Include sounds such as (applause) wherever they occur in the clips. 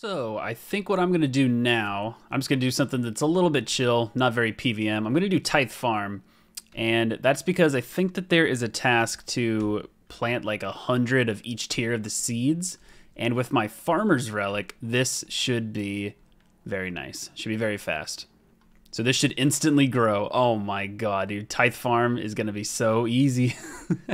So I think what I'm going to do now, I'm just going to do something that's a little bit chill, not very PVM. I'm going to do Tithe Farm. And that's because I think that there is a task to plant like a hundred of each tier of the seeds. And with my Farmer's Relic, this should be very nice. Should be very fast. So this should instantly grow. Oh my god, dude. Tithe Farm is going to be so easy. (laughs)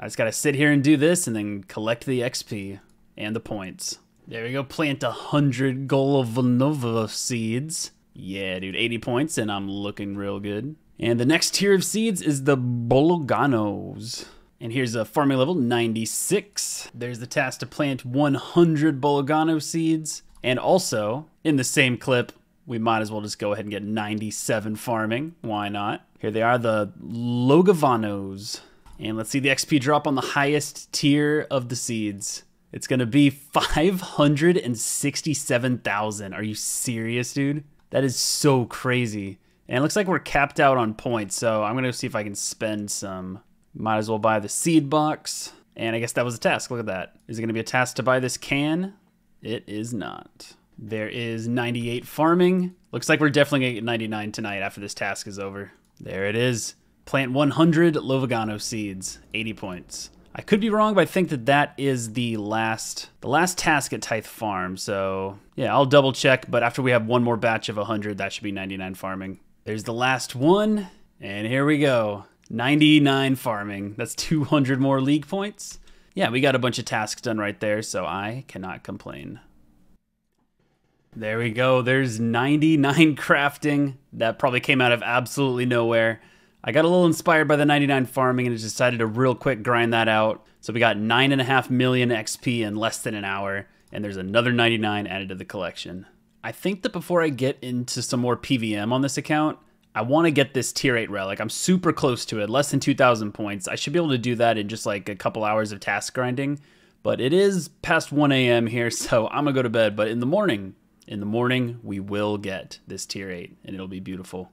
I just got to sit here and do this and then collect the XP and the points. There we go. Plant a hundred Golovanova seeds. Yeah, dude, 80 points, and I'm looking real good. And the next tier of seeds is the Bologanos. And here's a farming level 96. There's the task to plant 100 Bologano seeds. And also, in the same clip, we might as well just go ahead and get 97 farming. Why not? Here they are, the Logavanos. And let's see the XP drop on the highest tier of the seeds. It's going to be 567,000. Are you serious, dude? That is so crazy. And it looks like we're capped out on points, so I'm going to see if I can spend some. Might as well buy the seed box. And I guess that was a task. Look at that. Is it going to be a task to buy this can? It is not. There is 98 farming. Looks like we're definitely going to get 99 tonight after this task is over. There it is. Plant 100 Lovagano seeds. 80 points. I could be wrong, but I think that that is the last the last task at Tithe Farm. So yeah, I'll double check. But after we have one more batch of 100, that should be 99 farming. There's the last one, and here we go. 99 farming. That's 200 more league points. Yeah, we got a bunch of tasks done right there, so I cannot complain. There we go. There's 99 (laughs) crafting. That probably came out of absolutely nowhere. I got a little inspired by the 99 farming and decided to real quick grind that out. So we got 9.5 million XP in less than an hour, and there's another 99 added to the collection. I think that before I get into some more PVM on this account, I want to get this tier 8 relic. I'm super close to it, less than 2,000 points. I should be able to do that in just like a couple hours of task grinding. But it is past 1 a.m. here, (laughs) so I'm going to go to bed. But in the morning, in the morning, we will get this tier 8, and it'll be beautiful.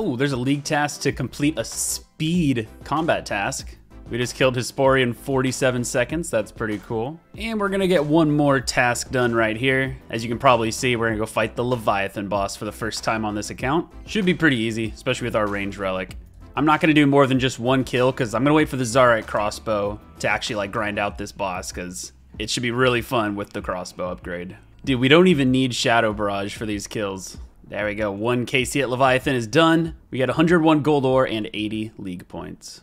Oh, there's a league task to complete a speed combat task. We just killed Hespori in 47 seconds. That's pretty cool. And we're gonna get one more task done right here. As you can probably see, we're gonna go fight the Leviathan boss for the first time on this account. Should be pretty easy, especially with our range relic. I'm not gonna do more than just one kill because I'm gonna wait for the Zaryte crossbow to actually like grind out this boss because it should be really fun with the crossbow upgrade. Dude, we don't even need Shadow Barrage for these kills. There we go. One KC at Leviathan is done. We got 101 gold ore and 80 league points.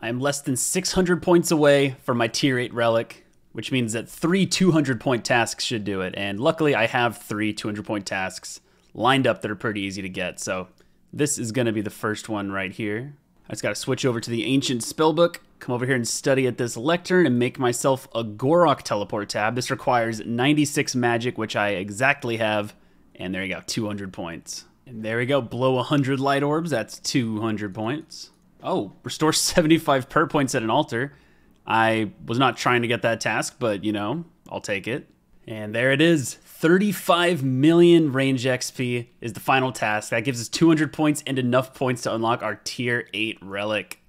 I am less than 600 points away from my tier 8 relic, which means that three 200 point tasks should do it. And luckily, I have three 200 point tasks lined up that are pretty easy to get. So this is going to be the first one right here. I just got to switch over to the Ancient Spellbook, come over here and study at this lectern and make myself a Ghorrock teleport tab. This requires 96 magic, which I exactly have and there you go, 200 points. And there we go, blow 100 light orbs, that's 200 points. Oh, restore 75 per points at an altar. I was not trying to get that task, but you know, I'll take it. And there it is. 35 million range XP is the final task. That gives us 200 points and enough points to unlock our tier 8 relic.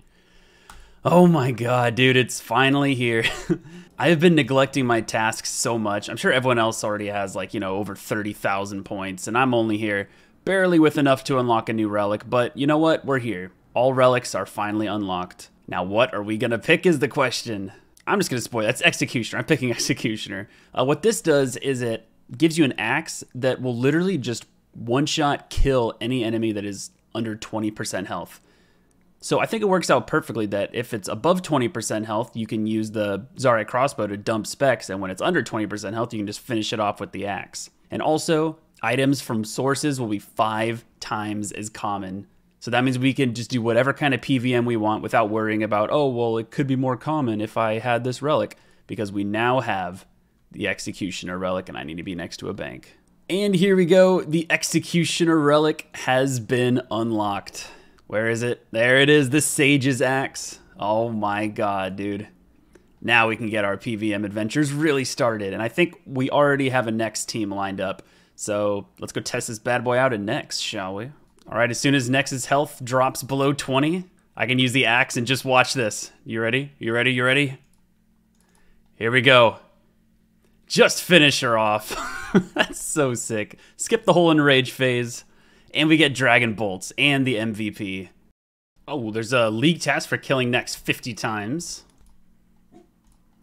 Oh my god, dude, it's finally here. (laughs) I have been neglecting my tasks so much. I'm sure everyone else already has like, you know, over 30,000 points and I'm only here barely with enough to unlock a new relic, but you know what? We're here. All relics are finally unlocked. Now what are we to pick is the question. I'm just to spoil. That's Executioner. I'm picking (laughs) Executioner. Uh, what this does is it gives you an axe that will literally just one-shot kill any enemy that is under 20% health. So I think it works out perfectly that if it's above 20% health, you can use the Zaryte crossbow to dump specs, and when it's under 20% health, you can just finish it off with the axe. And also, items from sources will be five times as common. So that means we can just do whatever kind of PVM we want without worrying about, oh, well, it could be more common if I had this relic, because we now have the Executioner relic, and I need to be next to a bank. And here we go, the Executioner relic has been unlocked. Where is it? There it is, the Sage's Axe. Oh my god, dude. Now we can get our PVM adventures really started. And I think we already have a Nex team lined up. So let's go test this bad boy out in Nex, shall we? All right, as soon as Nex's health drops below 20, I can use the axe and just watch this. You ready? You ready? You ready? Here we go. Just finish her off. (laughs) That's so sick. Skip the whole enrage phase, and we get Dragon Bolts and the MVP. Oh, there's a league task for killing Nex 50 times.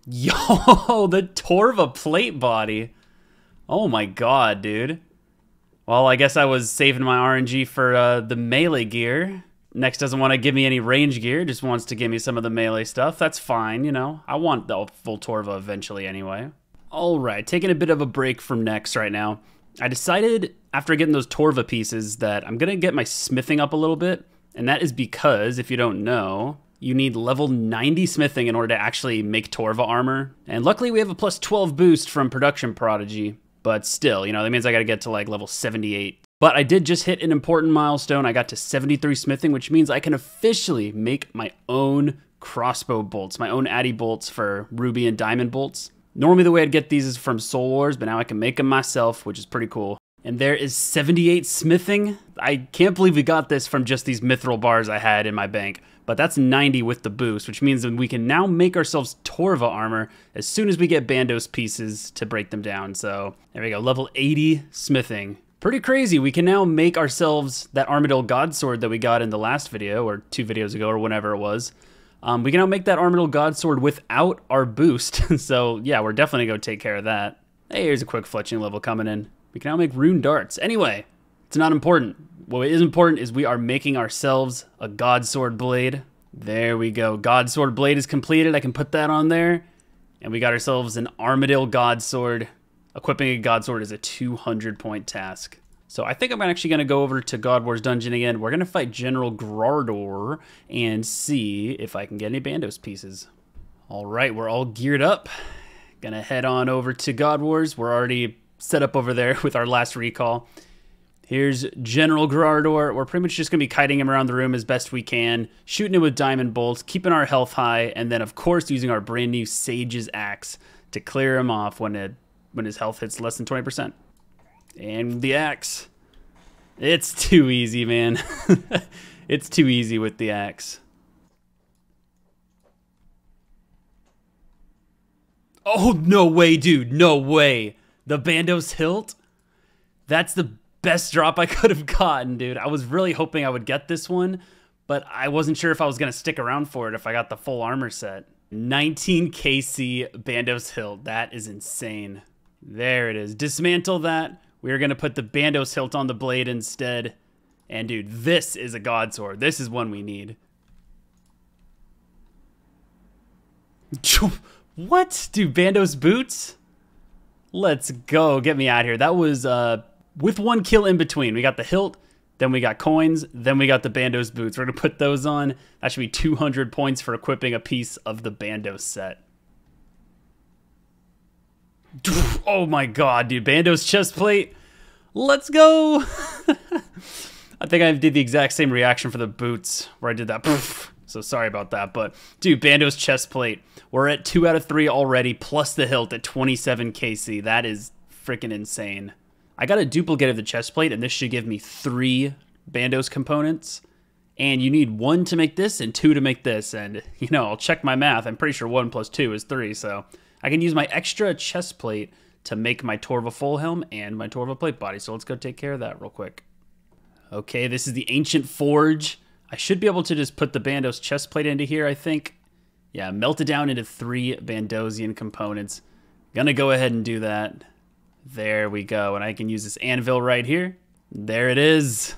Yo, (laughs) the Torva plate body. Oh my god, dude. Well, I guess I was saving my RNG for uh, the melee gear. Nex doesn't want to give me any range gear, just wants to give me some of the melee stuff. That's fine, you know. I want the full Torva eventually anyway. All right, taking a bit of a break from Nex right now. I decided after getting those Torva pieces that I'm to get my smithing up a little bit. And that is because, if you don't know, you need level 90 smithing in order to actually make Torva armor. And luckily we have a plus 12 boost from Production Prodigy. But still, you know, that means I gotta get to like level 78. But I did just hit an important milestone. I got to 73 smithing, which means I can officially make my own crossbow bolts, my own addy bolts for ruby and diamond bolts. Normally the way I'd get these is from Soul Wars, but now I can make them myself, which is pretty cool. And there is 78 smithing. I can't believe we got this from just these mithril bars I had in my bank but that's 90 with the boost, which means that we can now make ourselves Torva armor as soon as we get Bandos pieces to break them down. So there we go, level 80 smithing. Pretty crazy. We can now make ourselves that Armadyl God Sword that we got in the last video, or two videos ago, or whenever it was. Um, we can now make that Armadyl God Sword without our boost. (laughs) so yeah, we're definitely going to take care of that. Hey, here's a quick fletching level coming in. We can now make rune darts. Anyway, it's not important. What is important is we are making ourselves a God Sword Blade. There we go. God Sword Blade is completed. I can put that on there. And we got ourselves an Armadyl God Sword. Equipping a God Sword is a 200 point task. So I think I'm actually going to go over to God Wars Dungeon again. We're going to fight General Graardor and see if I can get any Bandos pieces. All right, we're all geared up. Gonna head on over to God Wars. We're already set up over there (laughs) with our last recall. Here's General Graardor. We're pretty much just going to be kiting him around the room as best we can, shooting him with diamond bolts, keeping our health high, and then, of course, using our brand new Sage's Axe to clear him off when, it, when his health hits less than 20%. And the axe. It's too easy, man. (laughs) it's too easy with the axe. Oh, no way, dude. No way. The Bandos hilt? That's the best drop I (laughs) could have gotten, dude. I was really hoping I would get this one, but I wasn't sure if I was going to stick around for it if I got the full armor set. 19 KC Bandos Hilt. That is insane. There it is. Dismantle that. We are going to put the Bandos Hilt on the blade instead. And dude, this is a god sword. This is one we need. (laughs) What? Dude, Bandos boots? Let's go. Get me out here. That was uh with one kill in between. We got the hilt, then we got coins, then we got the Bandos boots. We're going to put those on. That should be 200 points for equipping a piece of the Bandos set. (laughs) Oh my god, dude. Bandos chest plate. Let's go. (laughs) I think I did the exact same reaction for the boots where I did that. So sorry about that. But dude, Bandos chest plate. We're at 2 out of 3 already, plus the hilt at 27 KC. That is freaking insane. I got a duplicate of the chest plate, and this should give me three Bandos components. And you need one to make this and two to make this. And, you know, I'll check my math. I'm pretty sure one plus two is three. So I can use my extra chest plate to make my Torva full helm and my Torva plate body. So let's go take care of that real quick. Okay, this is the Ancient Forge. I should be able to just put the Bandos chest plate into here, I think. Yeah, melt it down into three Bandosian components. Gonna go ahead and do that. There we go. And I can use this anvil right here. There it is.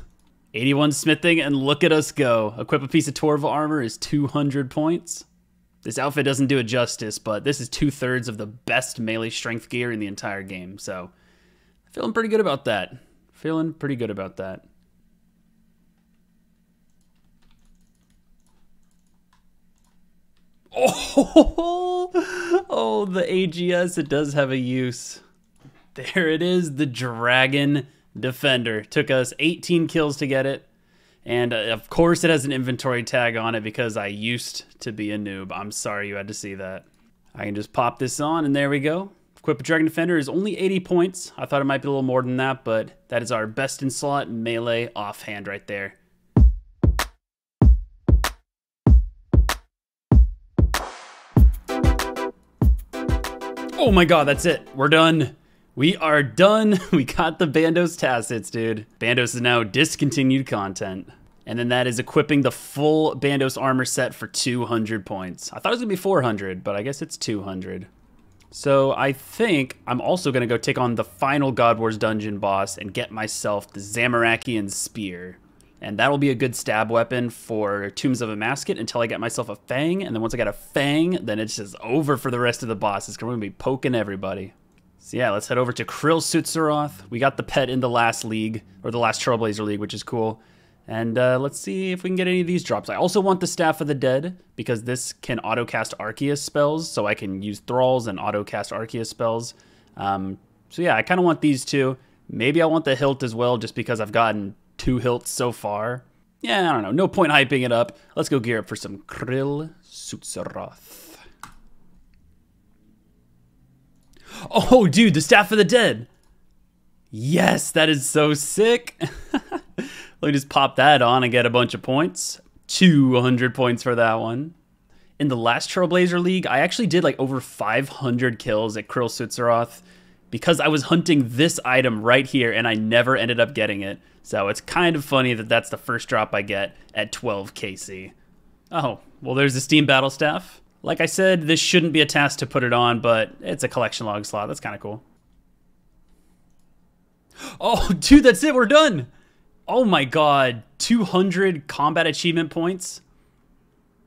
81 smithing, and look at us go. Equip a piece of Torva armor is 200 points. This outfit doesn't do it justice, but this is two thirds of the best melee strength gear in the entire game. So, feeling pretty good about that. Feeling pretty good about that. Oh, (laughs) oh, the AGS, it does have a use. There it is, the Dragon Defender. Took us 18 kills to get it. And uh, of course, it has an inventory tag on it because I used to be a noob. I'm sorry you had to see that. I can just pop this on, and there we go. Equip a Dragon Defender is only 80 points. I thought it might be a little more than that, but that is our best in slot melee offhand right there. Oh my god, that's it. We're done. We are done. (laughs) We got the Bandos Tassets, dude. Bandos is now discontinued content. And then that is equipping the full Bandos armor set for 200 points. I thought it was gonna be 400, but I guess it's 200. So I think I'm also gonna go take on the final God Wars dungeon boss and get myself the Zamorakian Spear. And that'll be a good stab weapon for Tombs of Amascut until I get myself a Fang. And then once I get a Fang, then it's just over for the rest of the bosses. Because we're gonna be poking everybody. So yeah, let's head over to K'ril Tsutsaroth. We got the pet in the last league, or the last Trailblazer League, which is cool. And uh, let's see if we can get any of these drops. I also want the Staff of the Dead, because this can auto-cast Arceuus spells, so I can use Thralls and auto-cast Arceuus spells. Um, so yeah, I kind of want these two. Maybe I want the Hilt as well, just because I've gotten two Hilts so far. Yeah, I don't know. No point hyping it up. Let's go gear up for some K'ril Tsutsaroth. Oh, dude, the Staff of the Dead. Yes, that is so sick. (laughs) Let me just pop that on and get a bunch of points. 200 points for that one. In the last Trailblazer League, I actually did like over 500 kills at K'ril Tsutsaroth because I was hunting this item right here and I never ended up getting it. So it's kind of funny that that's the first drop I get at 12 KC. Oh, well, there's the Steam Battle Staff. Like I said, this shouldn't be a task to put it on, but it's a collection log slot. That's kind of cool. Oh, (laughs) dude, that's it. We're done. Oh my god. 200 combat achievement points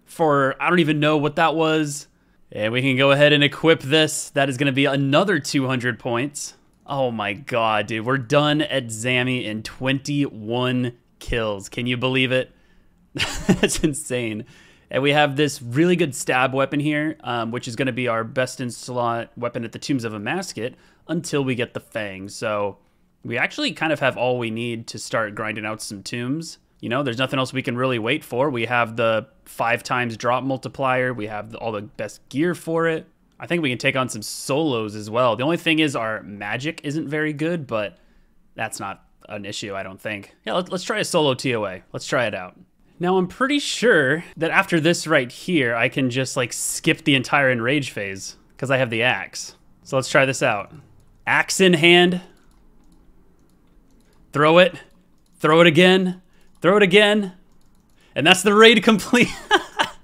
for, I don't even know what that was. And we can go ahead and equip this. That is going to be another 200 points. Oh my god, dude. We're done at Zammy in 21 kills. Can you believe it? (laughs) That's insane. And we have this really good stab weapon here, um, which is going to be our best in slot weapon at the Tombs of Amascut until we get the Fang. So we actually kind of have all we need to start grinding out some tombs. You know, there's nothing else we can really wait for. We have the five times drop multiplier. We have all the best gear for it. I think we can take on some solos as well. The only thing is our magic isn't very good, but that's not an issue, I don't think. Yeah, let's try a solo TOA. Let's try it out. Now I'm pretty sure that after this right here, I can just like skip the entire enrage phase because I have the axe. So let's try this out. Axe in hand. Throw it. Throw it again. Throw it again. And that's the raid complete.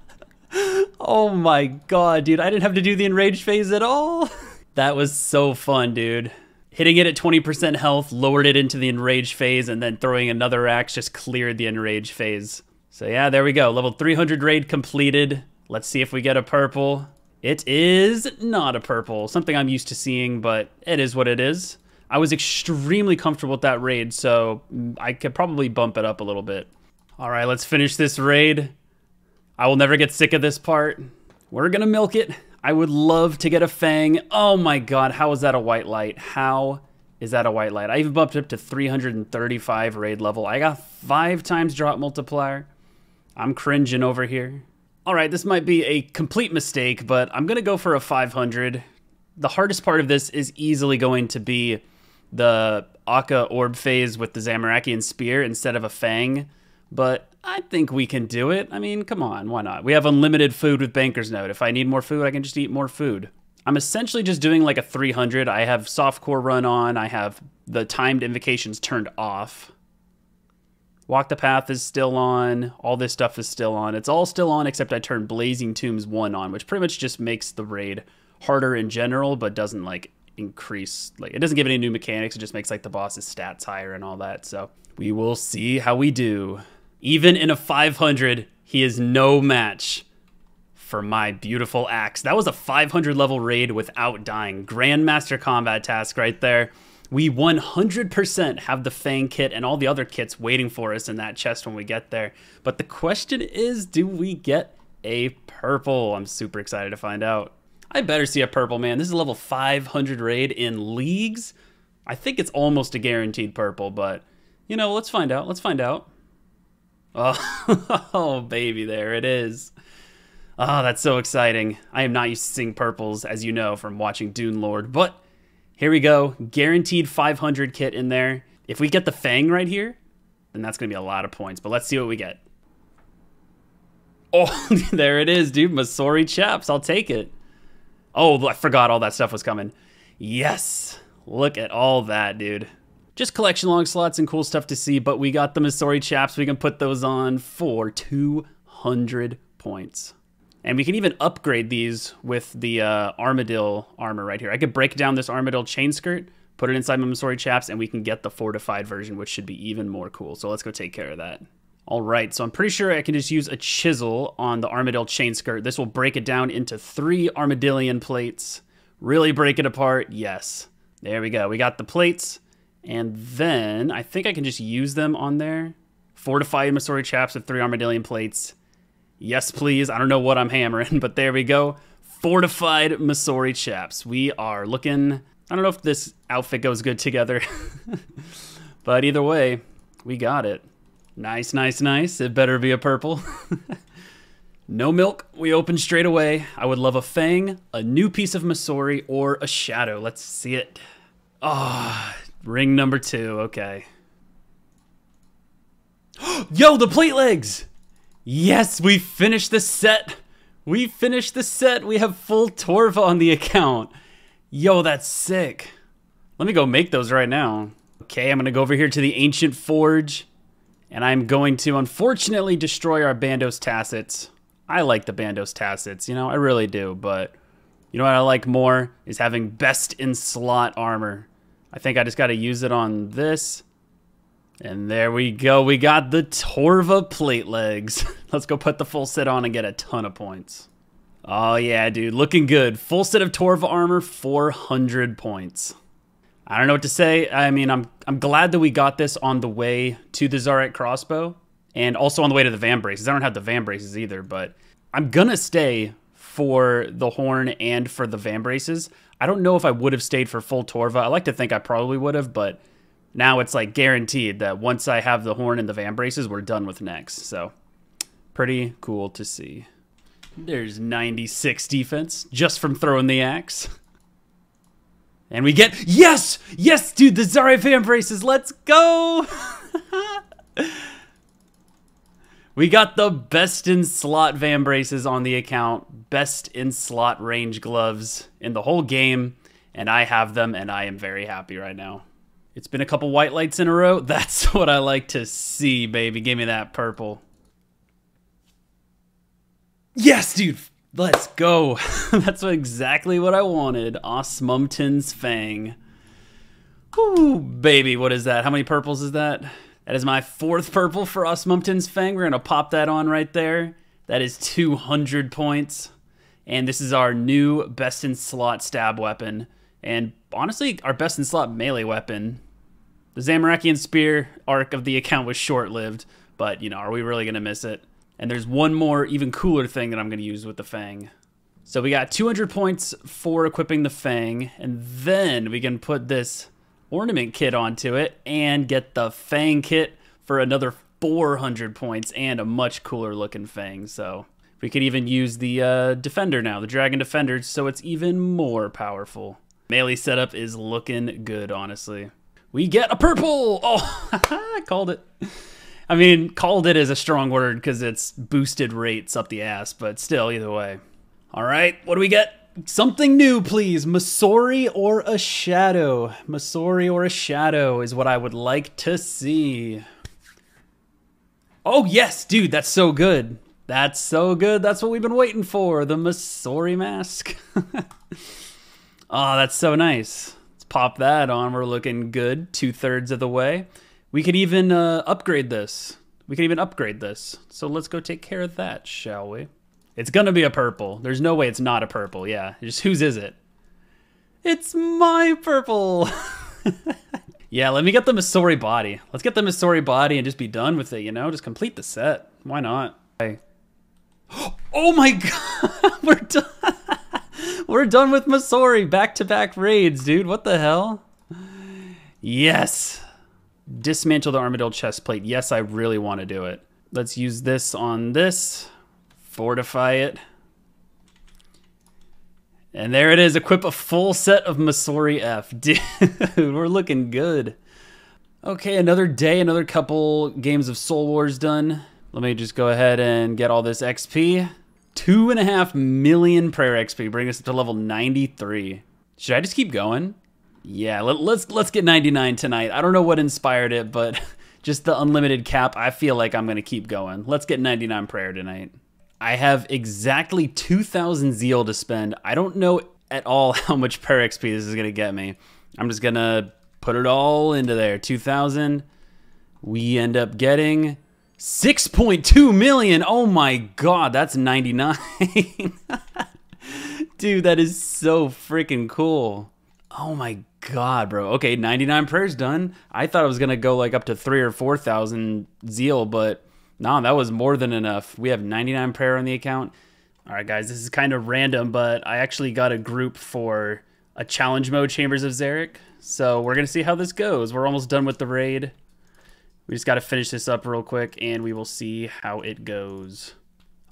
(laughs) oh my god, dude. I didn't have to do the enrage phase at all. (laughs) that was so fun, dude. Hitting it at 20% health, lowered it into the enrage phase, and then throwing another axe just cleared the enrage phase. So yeah, there we go. Level 300 raid completed. Let's see if we get a purple. It is not a purple. Something I'm used to seeing, but it is what it is. I was extremely comfortable with that raid, so I could probably bump it up a little bit. All right, let's finish this raid. I will never get sick of this part. We're gonna milk it. I would love to get a Fang. Oh my god, how is that a white light? How is that a white light? I even bumped up to 335 raid level. I got five times drop multiplier. I'm cringing over here. All right, this might be a complete mistake, but I'm to go for a 500. The hardest part of this is easily going to be the Akkha Orb phase with the Zamorakian Spear instead of a Fang, but I think we can do it. I mean, come on, why not? We have unlimited food with Banker's Note. If I need more food, I can just eat more food. I'm essentially just doing like a 300. I have softcore run on. I have the timed invocations turned off. Walk the Path is still on. All this stuff is still on. It's all still on except I turned Blazing Tombs 1 on, which pretty much just makes the raid harder in general, but doesn't like increase like it doesn't give any new mechanics, it just makes like the boss's stats higher and all that. So we will see how we do. Even in a 500, he is no match for my beautiful axe. That was a 500 level raid without dying. Grandmaster combat task right there. We 100% have the Fang kit and all the other kits waiting for us in that chest when we get there. But the question is, do we get a purple? I'm super excited to find out. I better see a purple, man. This is a level 500 raid in leagues. I think it's almost a guaranteed purple, but, you know, let's find out. Let's find out. Oh, (laughs) oh baby, there it is. Oh, that's so exciting. I am not used to seeing purples, as you know, from watching Dune Lord, but Here we go. Guaranteed 500 kit in there. If we get the Fang right here, then that's going to be a lot of points. But let's see what we get. Oh, (laughs) there it is, dude. Masori Chaps. I'll take it. Oh, I forgot all that stuff was coming. Yes. Look at all that, dude. Just collection long slots and cool stuff to see, but we got the Masori Chaps. We can put those on for 200 points. And we can even upgrade these with the uh, armor right here. I could break down this Armadyl chain skirt, put it inside my Masori Chaps, and we can get the fortified version, which should be even more cool. So let's go take care of that. All right, so I'm pretty sure I can just use a chisel on the Armadyl chain skirt. This will break it down into three Armadylean plates. Really break it apart, yes. There we go, we got the plates. And then I think I can just use them on there. Fortified Masori Chaps with three Armadylean plates. Yes, please. I don't know what I'm hammering, (laughs) but there we go. Fortified Masori Chaps. We are looking... I don't know if this outfit goes good together. (laughs) but either way, we got it. Nice, nice, nice. It better be a purple. (laughs) no milk. We open straight away. I would love a fang, a new piece of Masori, or a shadow. Let's see it. Ah, oh, ring number two. Okay. (gasps) Yo, the plate legs! Yes, we finished the set. We finished the set. We have full Torva on the account. Yo, that's sick. Let me go make those right now. Okay, I'm going to go over here to the Ancient Forge. And I'm going to, unfortunately, destroy our Bandos Tassets. I like the Bandos Tassets, you know, I really do. But you know what I like more? Is having best in slot armor. I think I just got to use it on this. And there we go. We got the Torva plate legs. (laughs) Let's go put the full set on and get a ton of points. Oh yeah, dude. Looking good. Full set of Torva armor, 400 points. I don't know what to say. I mean, I'm I'm glad that we got this on the way to the Zaryte crossbow and also on the way to the vambraces. I don't have the vambraces either, but I'm gonna stay for the horn and for the vambraces. I don't know if I would have stayed for full Torva. I like to think I probably would have, but now it's like guaranteed that once I have the horn and the vambraces, we're done with Nex. So pretty cool to see. There's 96 defense just from throwing the axe. And we get, yes, yes, dude, the Zaryte vambraces, let's go. (laughs) we got the best in slot vambraces on the account, best in slot range gloves in the whole game. And I have them and I am very happy right now. It's been a couple white lights in a row. (laughs) That's what I like to see, baby. Give me that purple. Yes, dude. Let's go. (laughs) That's exactly what I wanted. Osmumten's Fang. Ooh, baby. What is that? How many purples is that? That is my fourth purple for Osmumten's Fang. We're going to pop that on right there. That is 200 points. And this is our new best in slot stab weapon. And honestly, our best in slot melee weapon. The Zamorakian Spear arc of the account was short lived, but you know, are we really going to miss it? And there's one more, even cooler thing that I'm going to use with the Fang. So we got 200 points for equipping the Fang, and then we can put this ornament kit onto it and get the Fang kit for another 400 points and a much cooler looking Fang. So we could even use the uh, Defender now, the Dragon Defender, so it's even more powerful. Melee setup is looking good, honestly. We get a purple! Oh, (laughs) I called it. I mean, called it is a strong word because it's boosted rates up the ass, but still, either way. All right, what do we get? Something new, please. Masori or a shadow. Masori or a shadow is what I would like to see. Oh, yes, dude, that's so good. That's so good. That's what we've been waiting for. The Masori mask. oh, (laughs) that's so nice. Pop that on. We're looking good. Two thirds of the way. We could even uh, upgrade this. We could even upgrade this. So let's go take care of that, shall we? It's gonna be a purple. There's no way it's not a purple. Yeah, just whose is it? It's my purple. (laughs) yeah, let me get the Masori body. Let's get the Masori body and just be done with it, you know? Just complete the set. Why not? Hey. (gasps) Oh my (laughs) god! We're done. (laughs) We're done with Masori. Back-to-back raids, dude. What the hell? Yes. Dismantle the Armadyl chest plate. Yes, I really want to do it. Let's use this on this. Fortify it. And there it is. Equip a full set of Masori F. (laughs) Dude, we're looking good. Okay, another day, another couple games of Soul Wars done. Let me just go ahead and get all this XP. Two and a half million prayer XP, bring us up to level 93. Should I just keep going? Yeah, let, let's let's get 99 tonight. I don't know what inspired it, but (laughs) just the unlimited cap, I feel like I'm gonna keep going. Let's get 99 prayer tonight. I have exactly 2,000 zeal to spend. I don't know at all (laughs) how much prayer XP this is gonna get me. I'm just gonna put it all into there. 2,000. We end up getting 6.2 million. Oh my god, that's 99. (laughs) Dude, that is so freaking cool. Oh my god, bro. Okay, 99 prayers done. I thought I was going to go like up to 3 or 4,000 zeal, but nah, that was more than enough. We have 99 prayer on the account. All right, guys, this is kind of random, but I actually got a group for a challenge mode Chambers of Xeric. So we're going to see how this goes. We're almost done with the raid. We just got to finish this up real quick, and we will see how it goes.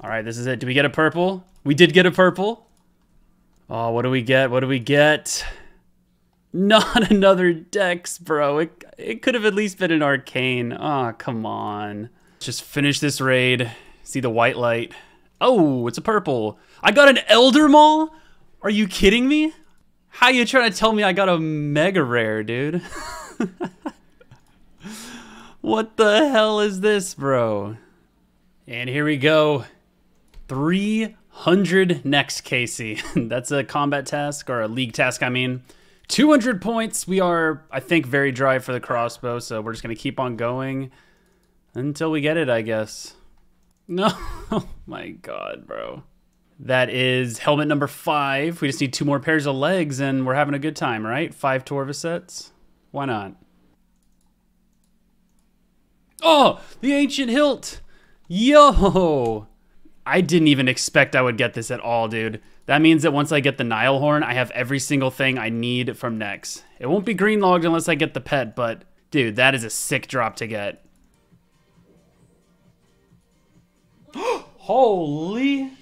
All right, this is it. Do we get a purple? We did get a purple. Oh, what do we get? What do we get? (laughs) Not another Dex, bro. It, it could have at least been an Arcane. Oh, come on. Just finish this raid. See the white light. Oh, it's a purple. I got an Elder Maul? Are you kidding me? How you trying to tell me I got a mega rare, dude? (laughs) what the hell is this, bro? And here we go. 300 Nex, KC. (laughs) That's a combat task, or a league task, I mean. 200 points. We are, I think, very dry for the crossbow, so we're just going to keep on going until we get it, I guess. (laughs) No. oh my god, bro. That is helmet number five. We just need two more pairs of legs, and we're having a good time, right? Five Torva sets. Why not? Oh, the Ancient Hilt. Yo. I didn't even expect I would get this at all, dude. That means that once I get the Nihil Horn, I have every single thing I need from Nex. It won't be green logged unless I get the pet, but dude, that is a sick drop to get. (gasps) Holy.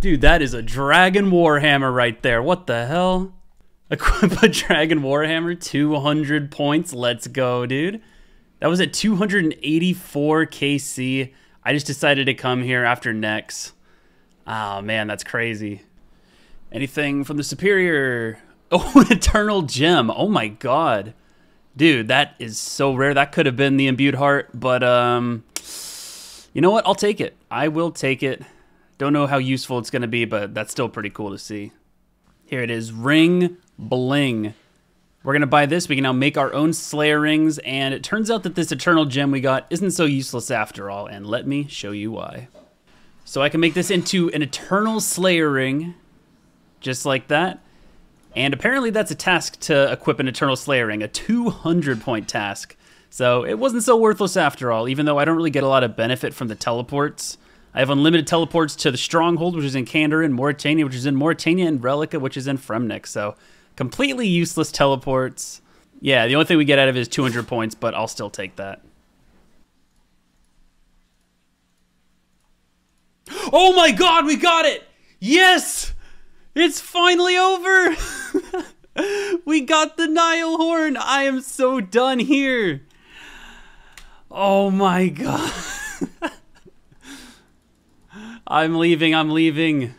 Dude, that is a Dragon Warhammer right there. What the hell? (laughs) Equip a Dragon Warhammer, 200 points. Let's go, dude. That was at 284 KC. I just decided to come here after Nex. Oh man, that's crazy. Anything from the Superior? (laughs) Oh, an Eternal Gem. Oh my god. Dude, that is so rare. That could have been the Imbued Heart, but um you know what? I'll take it. I will take it. Don't know how useful it's going to be, but that's still pretty cool to see. Here it is, Ring Bling. We're going to buy this. We can now make our own Slayer rings, and it turns out that this Eternal Gem we got isn't so useless after all, and let me show you why. So I can make this into an Eternal Slayer ring, just like that. And apparently that's a task to equip an Eternal Slayer ring, a 200 point task. So it wasn't so worthless after all, even though I don't really get a lot of benefit from the teleports. I have unlimited teleports to the Stronghold, which is in Kandar, Morytania, which is in Morytania, and Rellekka, which is in Fremennik. So completely useless teleports. Yeah, the only thing we get out of it is 200 points, but I'll still take that. Oh my god, we got it! Yes! It's finally over! (laughs) we got the Nihil Horn! I am so done here! Oh my god. (laughs) I'm leaving, I'm leaving.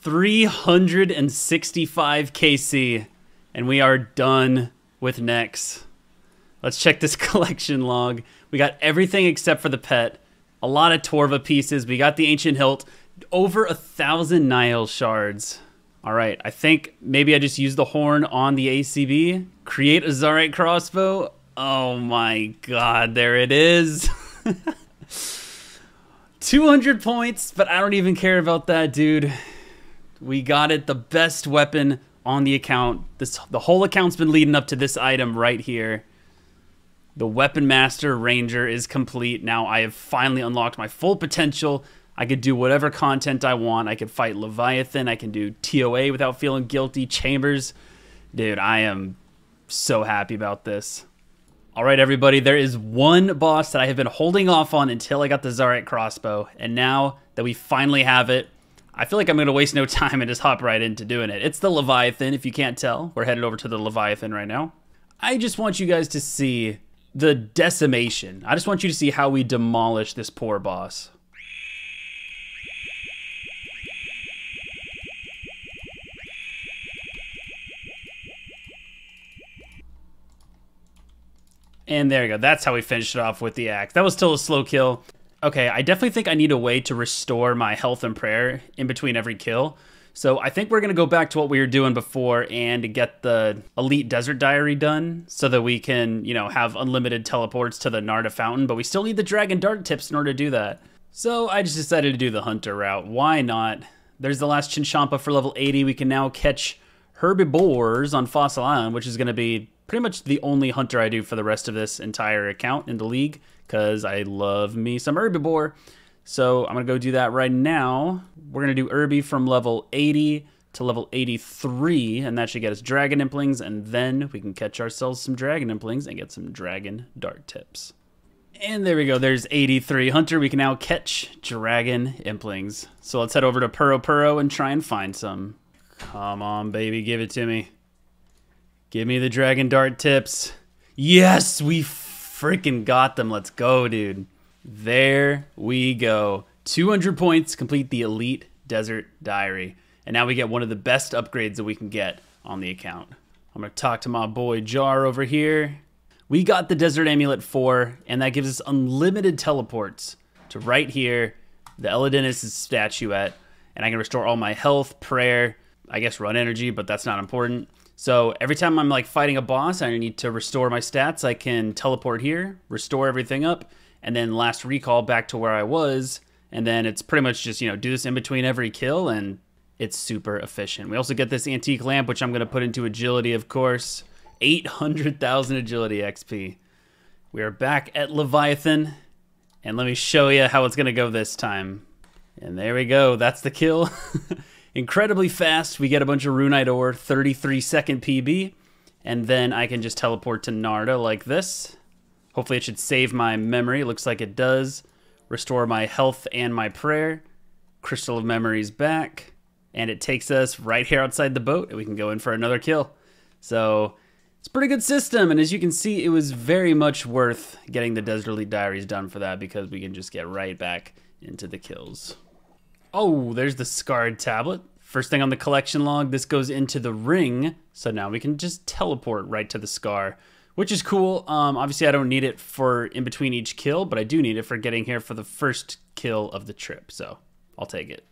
365 KC, and we are done with Nex. Let's check this (laughs) collection log. We got everything except for the pet. A lot of Torva pieces. We got the Ancient Hilt. Over a thousand Nihil shards. All right, I think maybe I just use the horn on the ACB. Create a Zaryte crossbow. Oh my god, there it is. (laughs) 200 points, but I don't even care about that, dude. We got it, the best weapon on the account. This the whole account's been leading up to this item right here. The Weapon Master Ranger is complete. Now I have finally unlocked my full potential. I could do whatever content I want. I could fight Leviathan. I can do TOA without feeling guilty. Chambers. Dude, I am so happy about this. All right, everybody, there is one boss that I have been holding off on until I got the Zaryte crossbow, and now that we finally have it, I feel like I'm going to waste no (laughs) time and just hop right into doing it. It's the Leviathan, if you can't tell. We're headed over to the Leviathan right now. I just want you guys to see the decimation. I just want you to see how we demolish this poor boss. And there you go. That's how we finished it off with the axe. That was still a slow kill. Okay, I definitely think I need a way to restore my health and prayer in between every kill. So I think we're going to go back to what we were doing before and get the Elite Desert Diary done so that we can, you know, have unlimited teleports to the Nardah Fountain, but we still need the Dragon Dart tips in order to do that. So I just decided to do the Hunter route. Why not? There's the last Chinchompa for level 80. We can now catch herbiboars on Fossil Island, which is going to be pretty much the only hunter I do for the rest of this entire account in the league because I love me some herbiboar. So I'm going to go do that right now. We're going to do Irby from level 80 to level 83, and that should get us Dragon Implings, and then we can catch ourselves some Dragon Implings and get some Dragon Dart Tips. And there we go, there's 83 Hunter. We can now catch Dragon Implings. So let's head over to Puro Puro and try and find some. Come on, baby, give it to me. Give me the Dragon Dart tips. Yes, we freaking got them. Let's go, dude. There we go. 200 points, complete the Elite Desert Diary. And now we get one of the best upgrades that we can get on the account. I'm to talk to my boy Jarr over here. We got the Desert Amulet 4, and that gives us unlimited teleports to right here, the Elidinis statuette, and I can restore all my health, prayer, I guess run energy, but that's not important. So every time I'm like fighting a boss, I need to restore my stats. I can teleport here, restore everything up, and then last recall back to where I was. And then it's pretty much just, you know, do this in between every kill and it's super efficient. We also get this antique lamp, which I'm going to put into agility, of course. 800,000 agility XP. We are back at Leviathan, and let me show you how it's going to go this time. And there we go. That's the kill. (laughs) incredibly fast. We get a bunch of Runite ore, 33 second PB, and then I can just teleport to Nardah like this. Hopefully it should save my memory. Looks like it does. Restore my health and my prayer. Crystal of Memories back. And it takes us right here outside the boat, and we can go in for another kill. So it's pretty good system, and as you can see, it was very much worth getting the Desert Elite Diaries done for that because we can just get right back into the kills. Oh, there's the scarred tablet. First thing on the collection log, this goes into the ring. So now we can just teleport right to the scar, which is cool. Um, obviously, I don't need it for in between each kill, but I do need it for getting here for the first kill of the trip. So I'll take it.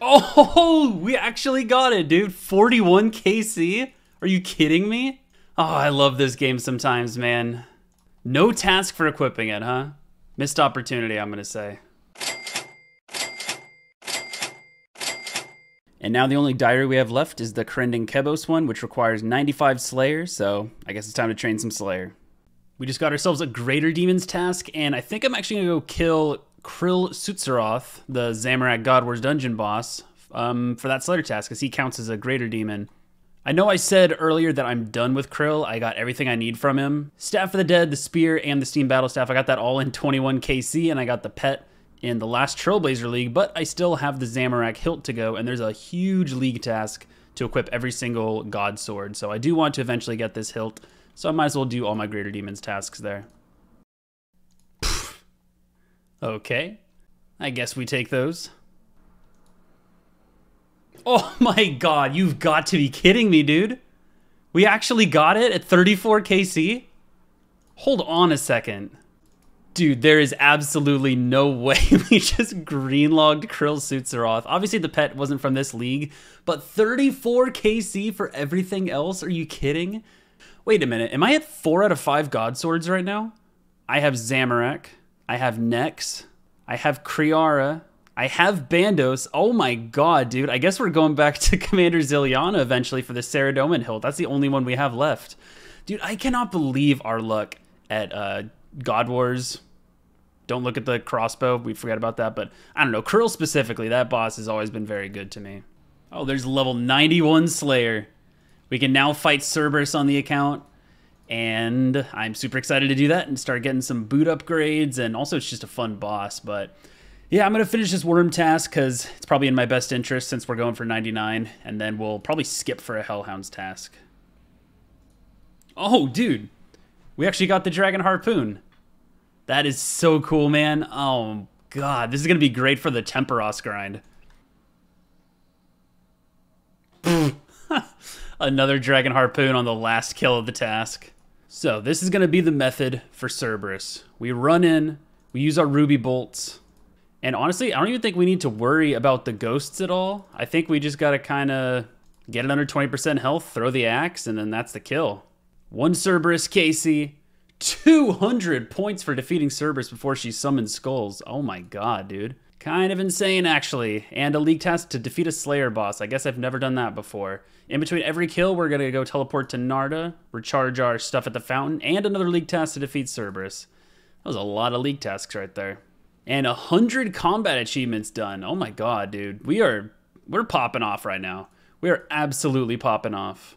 Oh, (laughs) we actually got it, dude. 41 KC? Are you kidding me? Oh, I love this game sometimes, man. No task for equipping it, huh? Missed opportunity, I'm gonna say. And now the only diary we have left is the Kourend and Kebos one, which requires 95 Slayer, so I guess it's time to train some Slayer. We just got ourselves a Greater Demons task, and I think I'm actually gonna go kill K'ril Tsutsaroth, the Zamorak God Wars dungeon boss, um, for that Slayer task, because he counts as a Greater Demon. I know I said earlier that I'm done with Krill. I got everything I need from him. Staff of the Dead, the Spear, and the Steam Battle Staff. I got that all in (laughs) 21 KC, and I got the pet in the last Trailblazer League, but I still have the Zamorak hilt to go, and there's a huge league task to equip every single God Sword. So I do want to eventually get this hilt, so I might as well do all my Greater Demons tasks there. okay. I guess we take those. Oh my god, you've got to be kidding me, dude. We actually got it at 34 KC? Hold on a second. Dude, there is absolutely no (laughs) way we just greenlogged K'ril Tsutsaroth. Obviously, the pet wasn't from this league, but 34 KC for everything else? Are you kidding? Wait a minute, am I at 4 out of 5 God Swords right now? I have Zamorak, I have Nex, I have Kree'arra, I have Bandos. Oh my god, dude. I guess we're going back (laughs) to Commander Zilyana eventually for the Saradomin Hilt. That's the only one we have left. Dude, I cannot believe our luck at uh, God Wars. Don't look at the crossbow. We forgot about that. But I don't know. Krill specifically, that boss has always been very good to me. Oh, there's level 91 Slayer. We can now fight Cerberus on the account. And I'm super excited to do that and start getting some boot upgrades. And also, it's just a fun boss. But yeah, I'm going to finish this worm task because it's probably in my best interest since we're going for 99. And then we'll probably skip for a Hellhounds task. Oh, dude. We actually got the Dragon Harpoon. That is so cool, man. Oh, God. This is going to be great for the Tempoross grind. (laughs) Another Dragon Harpoon on the last kill of the task. So this is going to be the method for Cerberus. We run in, we use our Ruby Bolts, and honestly, I don't even think we need to worry about the ghosts at all. I think we just got to kind of get it under 20% health, throw the axe, and then that's the kill. One Cerberus KC, 200 points for defeating Cerberus before she summons skulls. Oh my god, dude. Kind of insane, actually. And a league task to defeat a Slayer boss. I guess I've never done that before. In between every kill, we're to go teleport to Nardah, recharge our stuff at the fountain, and another league task to defeat Cerberus. That was a lot of league tasks right there. And a hundred combat achievements done. Oh my god, dude. We are, we're popping off right now. We are absolutely popping off.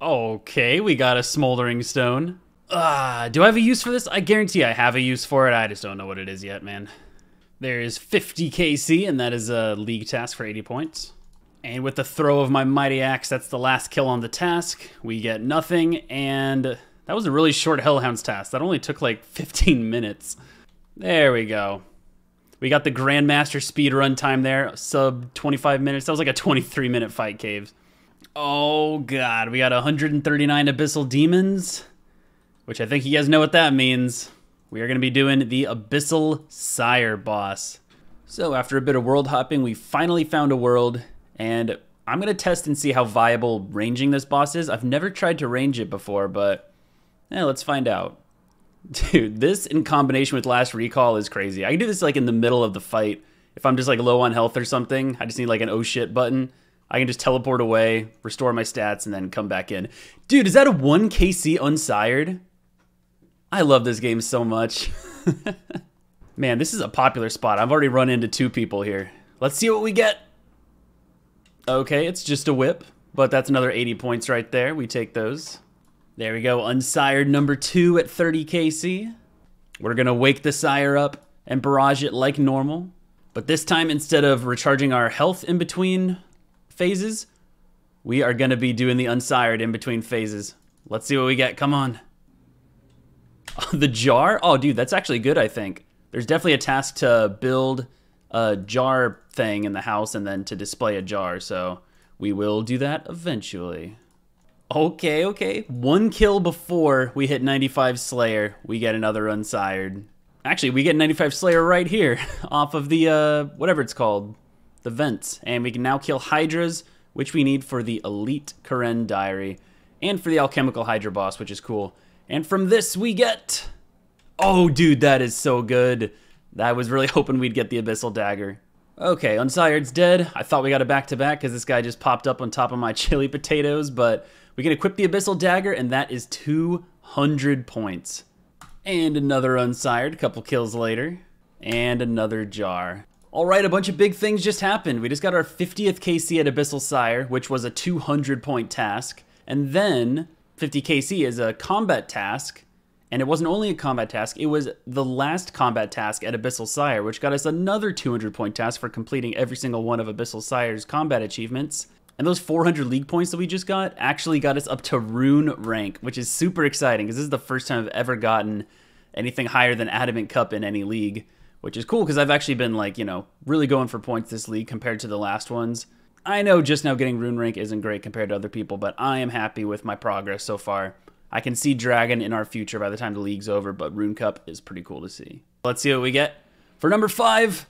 Okay, we got a smoldering stone. Ah, uh, do I have a use for this? I guarantee I have a use for it. I just don't know what it is yet, man. There is 50 KC, and that is a league task for 80 points. And with the throw of my mighty axe, that's the last kill on the task. We get nothing, and that was a really short Hellhounds task. That only took like 15 minutes. There we go. We got the Grandmaster speed run time there, sub 25 minutes. That was like a 23 minute fight, Caves. Oh god, we got 139 Abyssal Demons, which I think you guys know what that means we are going to be doing the Abyssal Sire boss. So after a bit of world hopping, we finally found a world, and I'm going to test and see how viable ranging this boss is. I've never tried to range it before, but eh, let's find out. Dude, this in combination with Last Recall is crazy. I can do this like in the middle of the fight. If I'm just like low on health or something, I just need like an oh shit button. I can just teleport away, restore my stats, and then come back in. Dude, is that a 1 KC unsired? I love this game so much. (laughs) Man, this is a popular spot. I've already run into two people here. Let's see what we get. Okay, it's just a whip, but that's another 80 points right there. We take those. There we go, unsired number two at 30 KC. We're gonna wake the sire up and barrage it like normal. But this time, instead of recharging our health in between phases, we are gonna be doing the unsired in between phases. Let's see what we get, come on. (laughs) the jar? Oh, dude, that's actually good, I think. There's definitely a task to build a jar thing in the house and then to display a jar, so we will do that eventually. Okay, okay. One kill before we hit 95 Slayer, we get another Unsired. Actually, we get 95 Slayer right here, (laughs) off of the, uh, whatever it's called, the vents. And we can now kill Hydras, which we need for the Elite Kourend Diary, and for the Alchemical Hydra boss, which is cool. And from this we get... Oh, dude, that is so good. I was really (laughs) hoping we'd get the Abyssal Dagger. Okay, Unsired's dead. I thought we got a back-to-back because this guy just popped up on top of my (laughs) chili potatoes, but we can equip the Abyssal Dagger, and that is 200 points. And another Unsired, a couple kills later. And another jar. Alright, a bunch of big things just happened. We just got our 50th KC at Abyssal Sire, which was a 200 point task. And then 50kc is a combat task, and it wasn't only a combat task, it was the last combat task at Abyssal Sire, which got us another 200 point task for completing every single one of Abyssal Sire's combat achievements. And those 400 league points that we just got actually got us up to rune rank, which is super exciting because this is the first time I've ever gotten anything higher than Adamant Cup in any league, which is cool because I've actually been like, you know, really going for points this league compared to the last ones. I know just now getting rune rank isn't great compared to other people, but I am happy with my progress so far. I can see Dragon in our future by the time the league's over, but Rune Cup is pretty cool to see. Let's see what we get. For number five,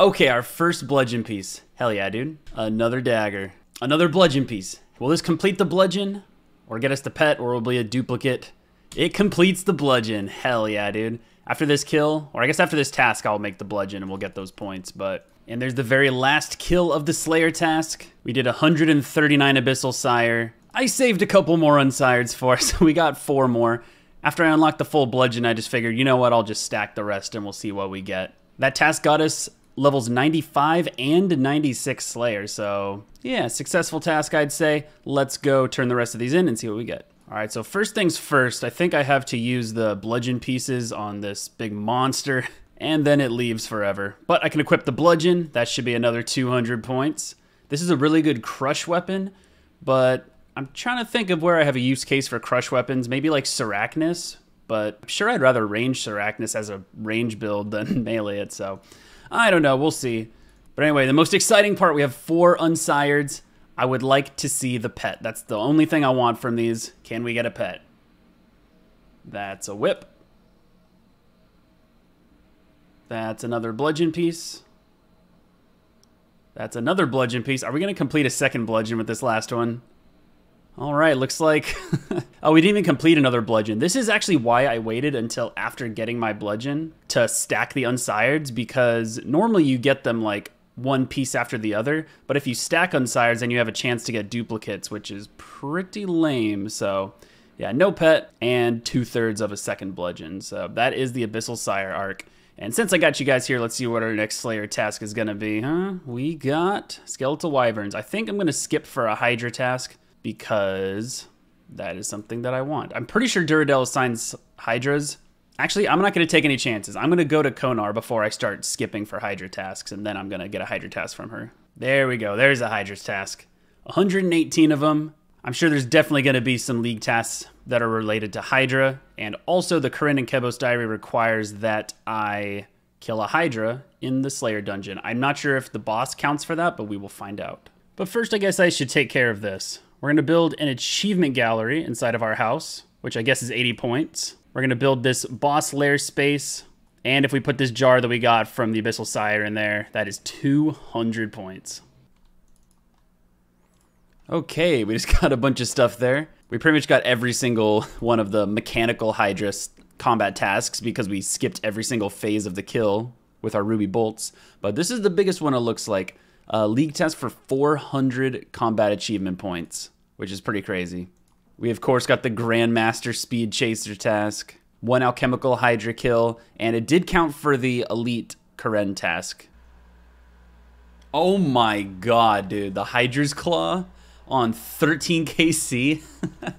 okay, our first bludgeon piece. Hell yeah, dude. Another dagger. Another bludgeon piece. Will this complete the bludgeon? Or get us the pet, or will it be a duplicate? It completes the bludgeon. Hell yeah, dude. After this kill, or I guess after this task, I'll make the bludgeon and we'll get those points, but and there's the very last kill of the Slayer task. We did 139 Abyssal Sire. I saved a couple more Unsireds for us. (laughs) we got four more. After I unlocked the full Bludgeon, I just figured, you know what, I'll just stack the rest and we'll see what we get. That task got us levels 95 and 96 Slayer, so yeah, successful task, I'd say. Let's go turn the rest of these in and see what we get. All right, so first things first, I think I have to use the bludgeon pieces on this big monster, (laughs) and then it leaves forever. But I can equip the bludgeon. That should be another 200 points. This is a really good crush weapon, but I'm trying to think of where I have a use case for crush weapons. Maybe like Sarachnis, but I'm sure I'd rather range Sarachnis as a range build than (laughs) melee it, so I don't know. We'll see. But anyway, the most exciting part, we have four unsireds. I would like to see the pet. That's the only thing I want from these. Can we get a pet? That's a whip. That's another bludgeon piece. That's another bludgeon piece. Are we going to complete a second bludgeon with this last one? All right, looks like... (laughs) oh, we didn't even complete another bludgeon. This is actually why I waited until after getting my bludgeon to stack the unsireds, because normally you get them like one piece after the other. But if you stack unsires, then you have a chance to get duplicates, which is pretty lame. So yeah, no pet and two thirds of a second bludgeon. So that is the Abyssal Sire arc. And since I got you guys here, let's see what our next Slayer task is going to be, huh? We got Skeletal Wyverns. I think I'm going to skip for a Hydra task because that is something that I want. I'm pretty sure Duradel signs Hydras Actually, I'm not going to take any chances. I'm going to go to Konar before I start skipping for Hydra tasks, and then I'm going to get a Hydra task from her. There we go. There's a Hydra task. 118 of them. I'm sure there's definitely going to be some League tasks that are related to Hydra, and also the Kourend and Kebos diary requires that I kill a Hydra in the Slayer dungeon. I'm not sure if the boss counts for that, but we will find out. But first, I guess I should take care of this. We're going to build an achievement gallery inside of our house, which I guess is 80 points. We're going to build this boss lair space. And if we put this jar that we got from the Abyssal Sire in there, that is 200 points. Okay, we just (laughs) got a bunch of stuff there. We pretty much got every single one of the Alchemical Hydra combat tasks because we skipped every single phase of the kill with our Ruby Bolts. But this is the biggest one it looks like. A league test for 400 combat achievement points, which is pretty crazy. We, of course, got the Grandmaster Speed Chaser task, one Alchemical Hydra kill, and it did count for the Elite Kourend task. Oh my god, dude. The Hydra's Claw on 13 KC. (laughs)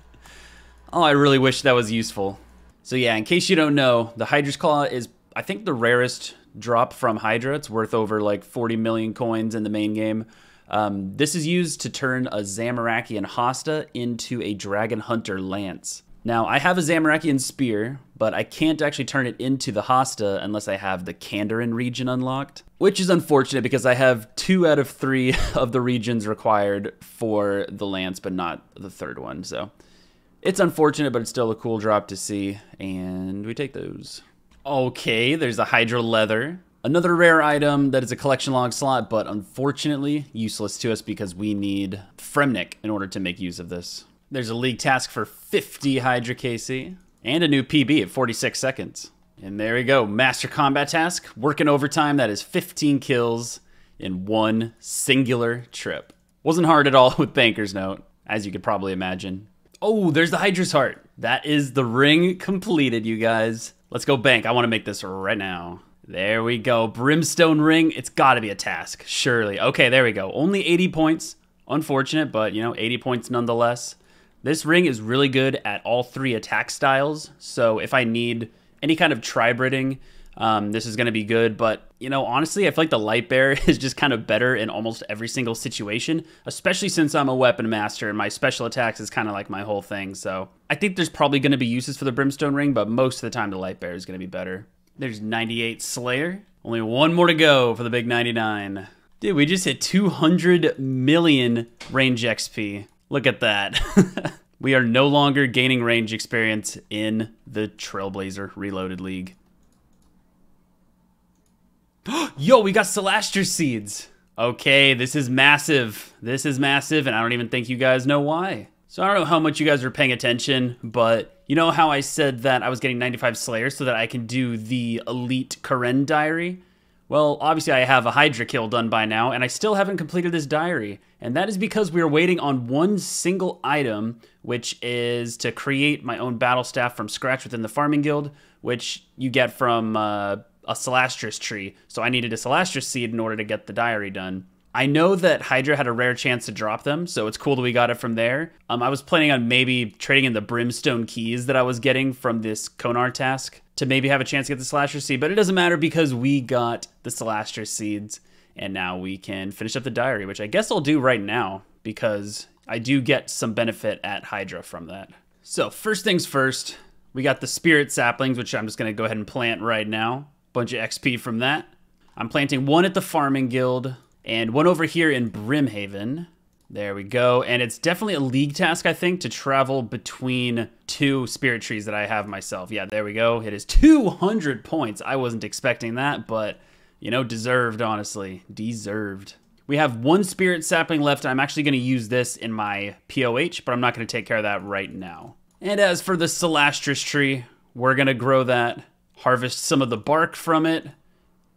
oh, I really wish that was useful. So yeah, in case you don't know, the Hydra's Claw is, I think, the rarest drop from Hydra. It's worth over like 40 million coins in the main game. Um, this is used to turn a Zamorakian Hasta into a Dragon Hunter Lance. Now, I have a Zamorakian Spear, but I can't actually turn it into the Hasta unless I have the Kandarin region unlocked, which is unfortunate because I have two out of three (laughs) of the regions required for the Lance, but not the third one. So it's unfortunate, but it's still a cool drop to see, and we take those. Okay, there's a Hydra Leather. Another rare item that is a collection log slot, but unfortunately useless to us because we need Fremennik in order to make use of this. There's a league task for 50 Hydra KC and a new PB at 46 seconds. And there we go, Master Combat Task, working overtime, that is 15 kills in one singular trip. Wasn't hard at all (laughs) with Banker's Note, as you could probably imagine. Oh, there's the Hydra's Heart. That is the ring completed, you guys. Let's go bank. I want to make this right now. There we go. Brimstone ring. It's got to be a task, surely. Okay, there we go. Only 80 points. Unfortunate, but, you know, 80 points nonetheless. This ring is really good at all three attack styles. So if I need any kind of tri um, this is going to be good. But, you know, honestly, I feel like the Lightbearer (laughs) is just kind of better in almost every single situation, especially since I'm a weapon master and my special attacks is kind of like my whole thing. So I think there's probably going to be uses for the Brimstone ring, but most of the time the Lightbearer is going to be better. There's 98 Slayer. Only one more to go for the big 99. Dude, we just hit 200 million range XP. Look at that. (laughs) we are no longer gaining range experience in the Trailblazer Reloaded League. (gasps) Yo, we got Celastrus Seeds. Okay, this is massive. This is massive, and I don't even think you guys know why. So I don't know how much you guys are paying attention, but you know how I said that I was getting 95 Slayers so that I can do the Elite Kourend diary? Well, obviously I have a Hydra kill done by now, and I still haven't completed this diary. And that is because we are waiting on one single item, which is to create my own battle staff from scratch within the farming guild, which you get from uh, a Celastrus tree. So I needed a Celastrus seed in order to get the diary done. I know that Hydra had a rare chance to drop them, so it's cool that we got it from there. Um, I was planning on maybe trading in the Brimstone keys that I was getting from this Konar task to maybe have a chance to get the Slasher Seed, but it doesn't matter because we got the Slasher Seeds, and now we can finish up the diary, which I guess I'll do right now because I do get some benefit at Hydra from that. So first things first, we got the Spirit Saplings, which I'm just going to go ahead and plant right now. Bunch of XP from that. I'm planting one at the Farming Guild, and one over here in Brimhaven. There we go. And it's definitely a league task, I think, to travel between two spirit trees that I have myself. Yeah, there we go. It is 200 points. I wasn't expecting that, but, you know, deserved, honestly. Deserved. We have one spirit sapling left. I'm actually going to use this in my POH, but I'm not going to take care of that right now. And as for the Celastrus tree, we're going to grow that, harvest some of the bark from it,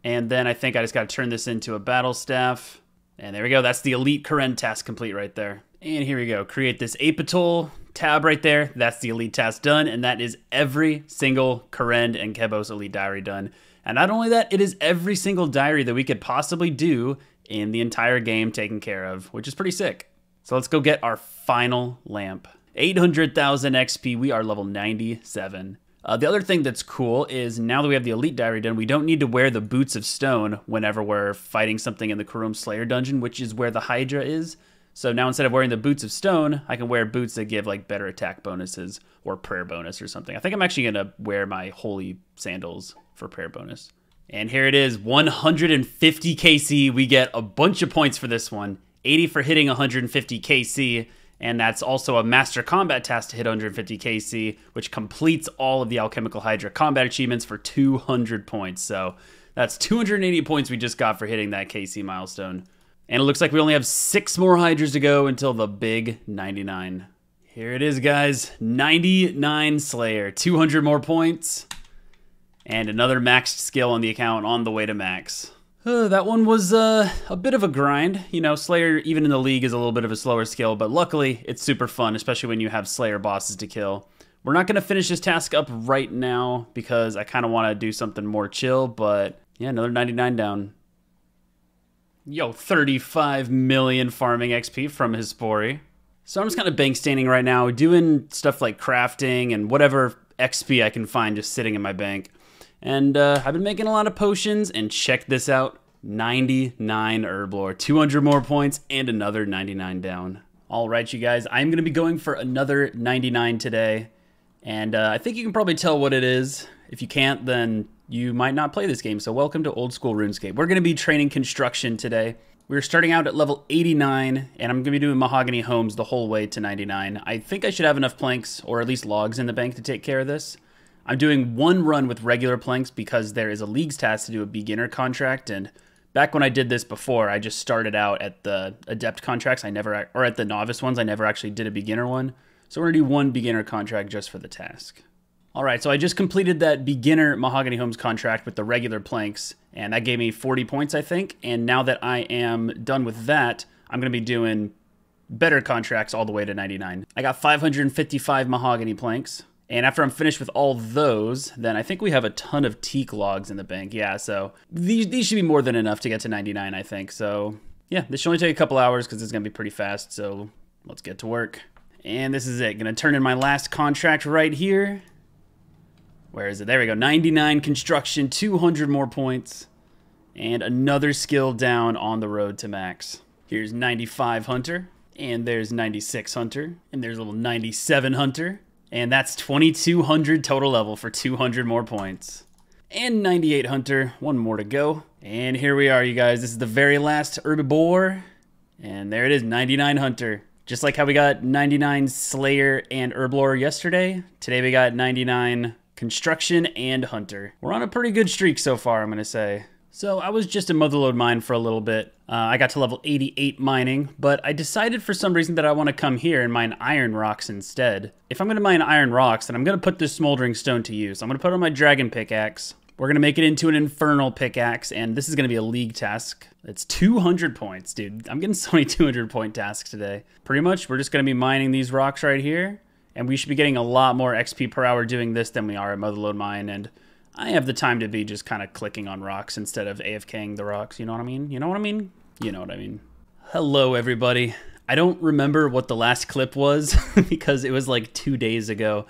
and then I think I just got to turn this into a battle staff. And there we go. That's the Elite Kourend task complete right there. And here we go. Create this Ape Atoll tab right there. That's the Elite task done. And that is every single Kourend and Kebos Elite diary done. And not only that, it is every single diary that we could possibly do in the entire game taken care of, which is pretty sick. So let's go get our final lamp. 800,000 XP. We are level 97. Uh, the other thing that's cool is now that we have the Elite Diary done, we don't need to wear the Boots of Stone whenever we're fighting something in the Karuulm Slayer dungeon, which is where the Hydra is. So now instead of wearing the Boots of Stone, I can wear boots that give like better attack bonuses or prayer bonus or something. I think I'm actually going to wear my Holy Sandals for prayer bonus. And here it is 150 KC. We get a bunch of points for this one 80 for hitting 150 KC and that's also a master combat task to hit 150 KC, which completes all of the Alchemical Hydra combat achievements for 200 points. So that's 280 points we just got for hitting that KC milestone. And it looks like we only have six more Hydras to go until the big 99. Here it is, guys. 99 Slayer, 200 more points, and another maxed skill on the account on the way to max. Uh, that one was uh, a bit of a grind. You know, Slayer, even in the league, is a little bit of a slower skill, but luckily it's super fun, especially when you have Slayer bosses to kill. We're not going to finish this task up right now because I kind of want to do something more chill, but yeah, another 99 down. Yo, 35 million farming XP from Hespori. So I'm just kind of bank standing right now, doing stuff like crafting and whatever XP I can find just sitting in my bank. And uh, I've been making a lot of potions, and check this out 99 Herblore, 200 more points, and another 99 down. All right, you guys, I'm going to be going for another 99 today. And uh, I think you can probably tell what it is. If you can't, then you might not play this game. So welcome to Old School RuneScape. We're going to be training construction today. We're starting out at level 89, and I'm going to be doing mahogany homes the whole way to 99. I think I should have enough planks, or at least logs in the bank to take care of this. I'm doing one run with regular planks because there is a league's task to do a beginner contract. And back when I did this before, I just started out at the adept contracts. I never, or at the novice ones, I never actually did a beginner one. So we're gonna do one beginner contract just for the task. All right, so I just completed that beginner Mahogany Homes contract with the regular planks, and that gave me 40 points, I think. And now that I am done with that, I'm gonna be doing better contracts all the way to 99. I got 555 mahogany planks, and after I'm finished with all those, then I think we have a ton of teak logs in the bank. Yeah, so these, these should be more than enough to get to 99, I think. So yeah, this should only take a couple hours because it's going to be pretty fast. So let's get to work. And this is it. Going to turn in my last contract right here. Where is it? There we go. 99 construction, 200 more points. And another skill down on the road to max. Here's 95 Hunter. And there's 96 Hunter. And there's a little 97 Hunter. And that's 2200 total level for 200 more points. And 98 Hunter, one more to go. And here we are, you guys. This is the very last Herbiboar. And there it is, 99 Hunter. Just like how we got 99 Slayer and Herblore yesterday, today we got 99 Construction and Hunter. We're on a pretty good streak so far, I'm going to say. So I was just a motherlode mine for a little bit. Uh, I got to level 88 mining, but I decided for some reason that I want to come here and mine iron rocks instead. If I'm going to mine iron rocks, then I'm going to put this smoldering stone to use. I'm going to put on my dragon pickaxe. We're going to make it into an infernal pickaxe, and this is going to be a league task. It's 200 points, dude. I'm getting (laughs) so many 200 point tasks today. Pretty much, we're just going to be mining these rocks right here, and we should be getting a lot more XP per hour doing this than we are at Motherlode Mine, and I have the time to be just kind of clicking on rocks instead of AFKing the rocks. You know what I mean? You know what I mean? You know what I mean. Hello, everybody. I don't remember what the last clip was (laughs) because it was like two days ago.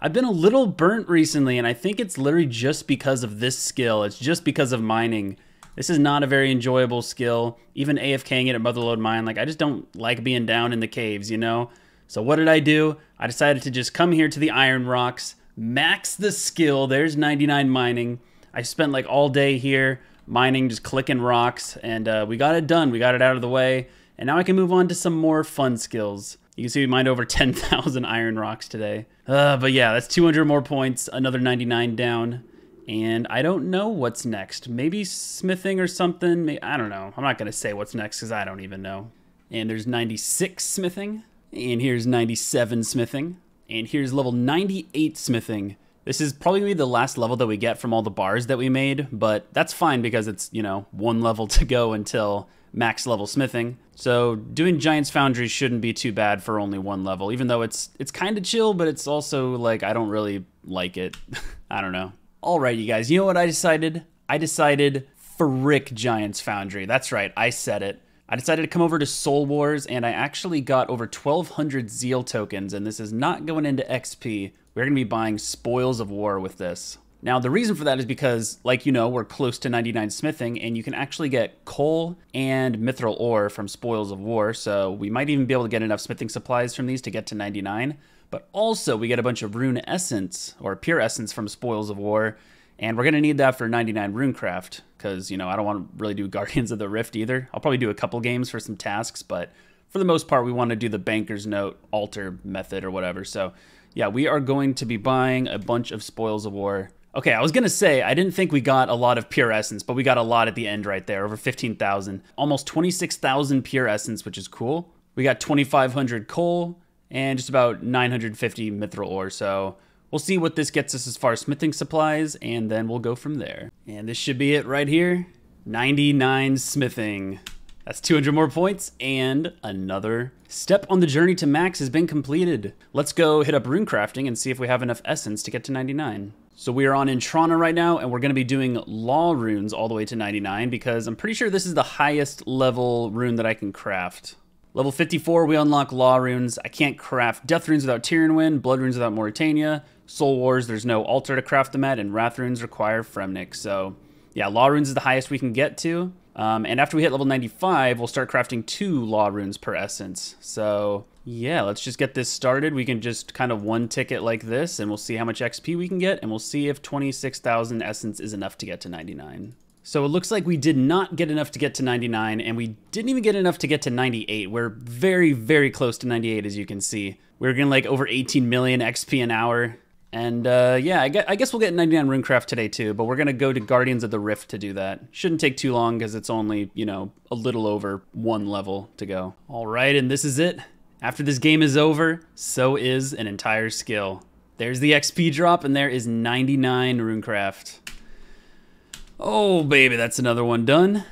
I've been a little burnt recently, and I think it's literally just because of this skill. It's just because of mining. This is not a very enjoyable skill. Even AFKing it at Motherlode Mine, like I just don't like being down in the caves, you know? So what did I do? I decided to just come here to the Iron Rocks, max the skill. There's 99 mining. I spent like all day here mining, just clicking rocks, and uh, we got it done. We got it out of the way, and now I can move on to some more fun skills. You can see we mined over (laughs) 10,000 iron rocks today. Uh, but yeah, that's 200 more points, another 99 down. And I don't know what's next. Maybe smithing or something. I don't know. I'm not going to say what's next because I don't even know. And there's 96 smithing. And here's 97 smithing. And here's level 98 smithing. This is probably the last level that we get from all the bars that we made, but that's fine because it's, you know, one (laughs) level to go until max level smithing. So doing Giant's Foundry shouldn't be too bad for only one level, even though it's it's kind of chill, but it's also like I don't really like it. (laughs) I don't know. All right, you guys, you know what I decided? I decided frick Giant's Foundry. That's right, I said it. I decided to come over to Soul Wars, and I actually got over 1,200 Zeal tokens, and this is not going into XP. We're going to be buying Spoils of War with this. Now, the reason for that is because, like you know, we're close to 99 smithing, and you can actually get coal and mithril ore from Spoils of War, so we might even be able to get enough smithing supplies from these to get to 99. But also, we get a bunch of rune essence, or pure essence from Spoils of War, and we're going to need that for 99 runecraft because, you know, I don't want to really do (laughs) Guardians of the Rift either. I'll probably do a couple games for some tasks, but for the most part, we want to do the Banker's Note altar method or whatever. So, yeah, we are going to be buying a bunch of Spoils of War. Okay, I was going to say, I didn't think we got a lot of Pure Essence, but we got a lot at the end right there, over 15,000. Almost 26,000 Pure Essence, which is cool. We got 2,500 coal and just about 950 mithril ore, so We'll see what this gets us as far as smithing supplies, and then we'll go from there. And this should be it right here. 99 smithing. That's 200 more points, and another step on the journey to max has been completed. Let's go hit up rune crafting and see if we have enough essence to get to 99. So we are on Entrana right now, and we're going to be doing law runes all the way to 99 because I'm pretty sure this is the highest level rune that I can craft. Level 54, we unlock Law runes. I can't craft Death runes without Tirannwn, Blood runes without Morytania, Soul Wars, there's no altar to craft them at, and Wrath runes require Fremennik. So, yeah, Law runes is the highest we can get to. Um, and after we hit level 95, we'll start crafting two Law runes per essence. So, yeah, let's just get this started. We can just kind of one ticket like this, and we'll see how much XP we can get, and we'll see if 26,000 essence is enough to get to 99. So it looks like we did not get enough to get to 99, and we didn't even get enough to get to 98. We're very, very close to 98, as you can see. We're getting like over 18 million XP an hour. And uh, yeah, I guess, I guess we'll get 99 Runecraft today too, but we're going to go to Guardians of the Rift to do that. Shouldn't take too long because it's only, you know, a little over one level to go. All right, and this is it. After this game is over, so is an entire skill. There's the XP drop, and there is 99 Runecraft. Oh, baby, that's another one done.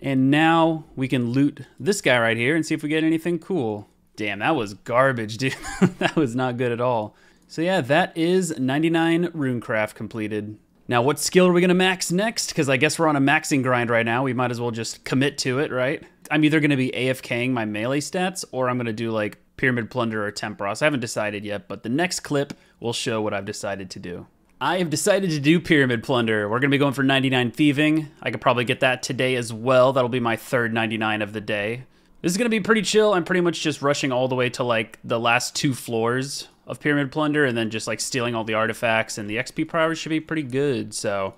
And now we can loot this guy right here and see if we get anything cool. Damn, that was garbage, dude. (laughs) that was not good at all. So yeah, that is 99 runecraft completed. Now, what skill are we to max next? Because I guess we're on a maxing grind right now. We might as well just commit to it, right? I'm either to be AFKing my melee stats, or I'm to do like Pyramid Plunder or Tempoross. I haven't decided yet, but the next clip will show what I've decided to do. I have decided to do Pyramid Plunder. We're going to be going for 99 Thieving. I could probably get that today as well. That'll be my third 99 of the day. This is going to be pretty chill. I'm pretty much just rushing all the way to like the last two floors of Pyramid Plunder and then just like stealing all the artifacts and the XP hour should be pretty good. So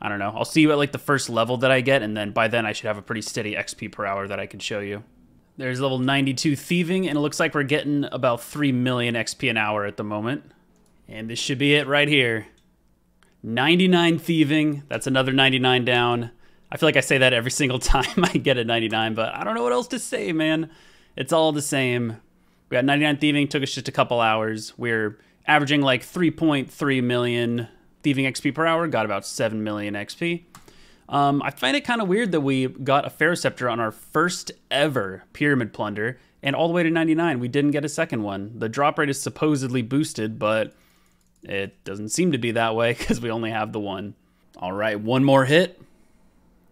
I don't know. I'll see you at like the first level that I get and then by then I should have a pretty steady XP per hour that I can show you. There's level 92 Thieving and it looks like we're getting about 3 million XP an hour at the moment. And this should be it right here. 99 Thieving. That's another 99 down. I feel like I say that every single (laughs) time I get a 99, but I don't know what else to say, man. It's all the same. We got 99 thieving, took us just a couple hours. We're averaging like 3.3 million thieving XP per hour, got about 7 million XP. Um, I find it kind of weird that we got a Pharaoh's Sceptre on our first ever Pyramid Plunder, and all the way to 99, we didn't get a second one. The drop rate is supposedly boosted, but it doesn't seem to be that way (laughs) because we only have the one. All right, one more hit.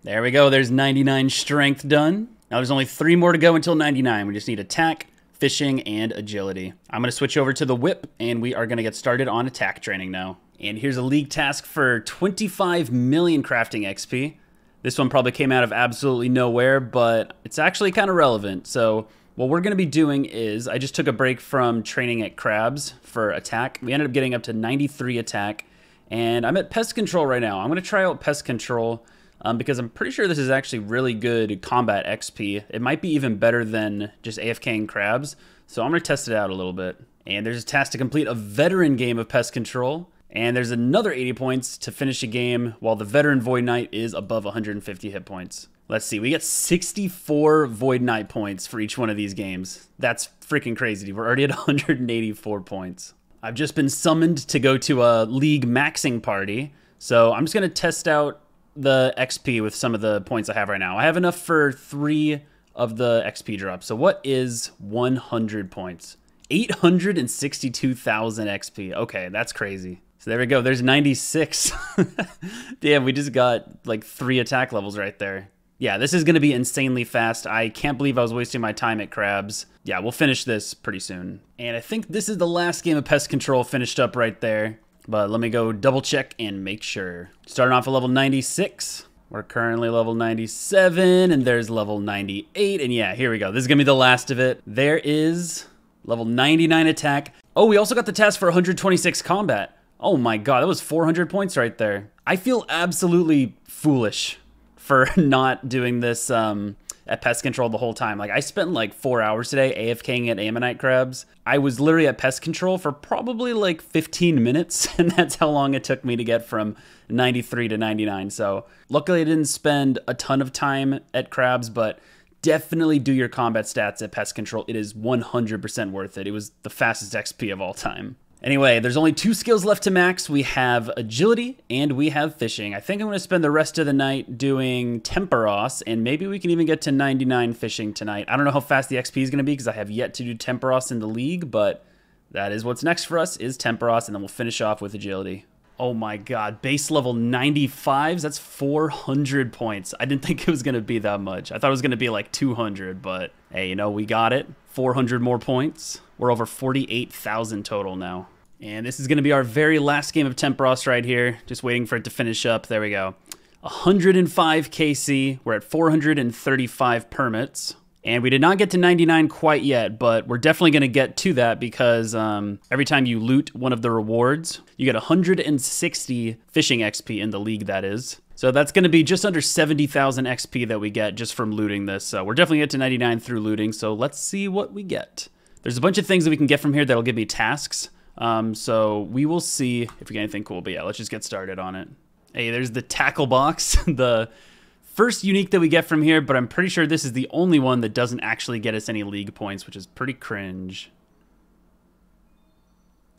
There we go. There's 99 strength done. Now there's only three more to go until 99. We just need attack, fishing, and agility. I'm going to switch over to the whip, and we are going to get started on attack training now. And here's a league task for 25 million crafting XP. This one probably came out of absolutely nowhere, but it's actually kind of relevant. So what we're going to be doing is, I just took a break from training at crabs for attack. We ended up getting up to 93 attack, and I'm at pest control right now. I'm going to try out pest control um, because I'm pretty sure this is actually really good combat XP. It might be even better than just AFK and crabs, so I'm going to test it out a little bit. And there's a task to complete a veteran game of pest control. And there's another 80 points to finish a game while the veteran Void Knight is above 150 hit points. Let's see, we get 64 Void Knight points for each one of these games. That's freaking crazy. We're already at (laughs) 184 points. I've just been summoned to go to a league maxing party, so I'm just going to test out the XP with some of the points I have right now. I have enough for three of the XP drops. So what is 100 points? 862,000 XP. Okay, that's crazy. So there we go. There's 96. (laughs) Damn, we just got like three attack levels right there. Yeah, this is going to be insanely fast. I can't believe I was wasting my time at crabs. Yeah, we'll finish this pretty soon. And I think this is the last game of pest control finished up right there. But let me go double check and make sure. Starting off at level 96. We're currently level 97, and there's level 98. And yeah, here we go. This is to be the last of it. There is level 99 attack. Oh, we also got the test for 126 combat. Oh my god, that was 400 points right there. I feel absolutely foolish for (laughs) not doing this um, at pest control the whole time. Like I spent like four hours today AFKing at Ammonite crabs. I was literally at pest control for probably like 15 minutes, (laughs) and that's how long it took me to get from 93 to 99. So luckily I didn't spend a ton of time at crabs, but definitely do your combat stats at pest control. It is 100% worth it. It was the fastest XP of all time. Anyway, there's only two skills left to max. We have agility and we have fishing. I think I'm going to spend the rest of the night doing Tempoross, and maybe we can even get to 99 fishing tonight. I don't know how fast the XP is going to be because I have yet to do Tempoross in the league, but that is what's next for us is Tempoross, and then we'll finish off with agility. Oh my god, base level 95s, that's 400 points. I didn't (laughs) think it was going to be that much. I thought it was going to be like 200, but hey, you know, we got it. 400 more points. We're over 48,000 total now. And this is going to be our very last game of Tempoross right here. Just waiting for it to finish up. There we go. 105 KC. We're at 435 permits. And we did not get to 99 quite yet, but we're definitely going to get to that because um, every time you loot one of the rewards, you get 160 fishing XP in the league, that is. So that's going to be just under 70,000 XP that we get just from looting this. So we're definitely get to 99 through looting. So let's see what we get. There's a bunch of things that we can get from here that'll give me tasks. Um, so we will see if we get anything cool. But yeah, let's just get started on it. Hey, there's the tackle box, (laughs) the first unique that we get from here, but I'm pretty sure this is the only one that doesn't actually get us any league points, which is pretty cringe.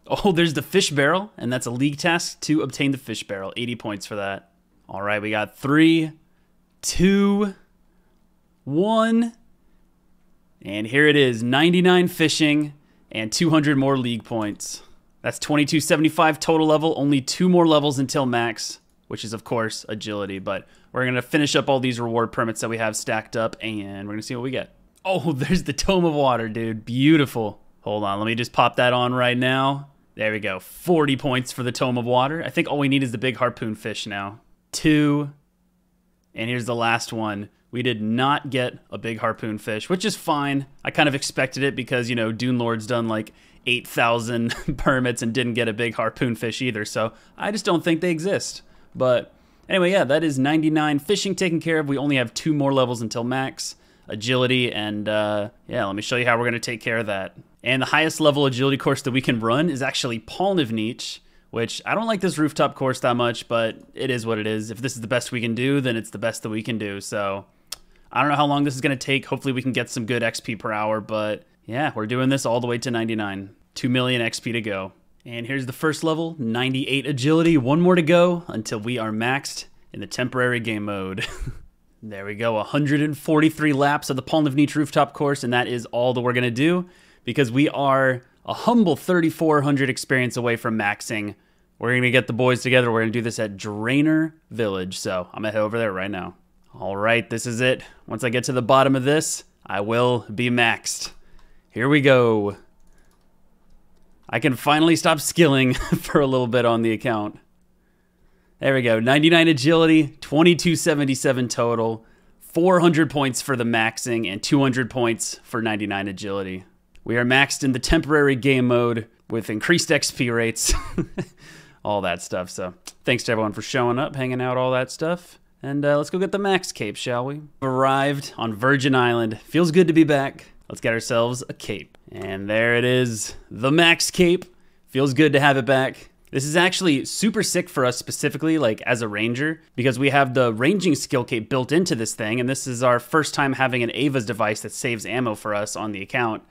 Oh, there's the fish barrel, and that's a league task to obtain the fish barrel. 80 points for that. All right, we got three, two, one. And here it is 99 fishing and 200 more league points. That's 2275 total level, only two more levels until max, which is, of course, agility. But we're going to finish up all these reward permits that we have stacked up, and we're going to see what we get. Oh, (laughs) there's the Tome of Water, dude. Beautiful. Hold on, let me just pop that on right now. There we go. 40 points for the Tome of Water. I think all we need is the big harpoon fish now. Two. And here's the last one. We did not get a big harpoon fish, which is fine. I kind of expected it because, you know, Dune Lord's done like 8,000 (laughs) permits and didn't get a big harpoon fish either. So I just don't think they exist. But anyway, yeah, that is 99 fishing taken care of. We only have two more levels until max agility. And uh, yeah, let me show you how we're going to take care of that. And the highest level agility course that we can run is actually Pollnivneach, which I don't like this rooftop course that much, but it is what it is. If this is the best we can do, then it's the best that we can do. So I don't know how long this is going to take. Hopefully, we can get some good XP per hour, but yeah, we're doing this all the way to 99. 2 million XP to go. And here's the first level 98 agility. One more to go until we are maxed in the temporary game mode. (laughs) there we go 143 laps of the Pollnivneach rooftop course, and that is all that we're going to do because we are a humble 3,400 experience away from maxing. We're going to get the boys together. We're going to do this at Draynor Village. So I'm going to head over there right now. All right, this is it. Once I get to the bottom of this, I will be maxed. Here we go. I can finally stop skilling (laughs) for a little bit on the account. There we go. 99 agility, 2277 total, 400 points for the maxing, and 200 points for 99 agility. We are maxed in the temporary game mode with increased XP rates, (laughs) all that stuff. So thanks to everyone for showing up, hanging out, all that stuff. And uh, let's go get the max cape, shall we? Arrived on Virgin Island. Feels good to be back. Let's get ourselves a cape. And there it is, the max cape. Feels good to have it back. This is actually super sick for us specifically, like as a ranger, because we have the ranging skill cape built into this thing, and this is our first time having an Ava's device that saves ammo for us on the account.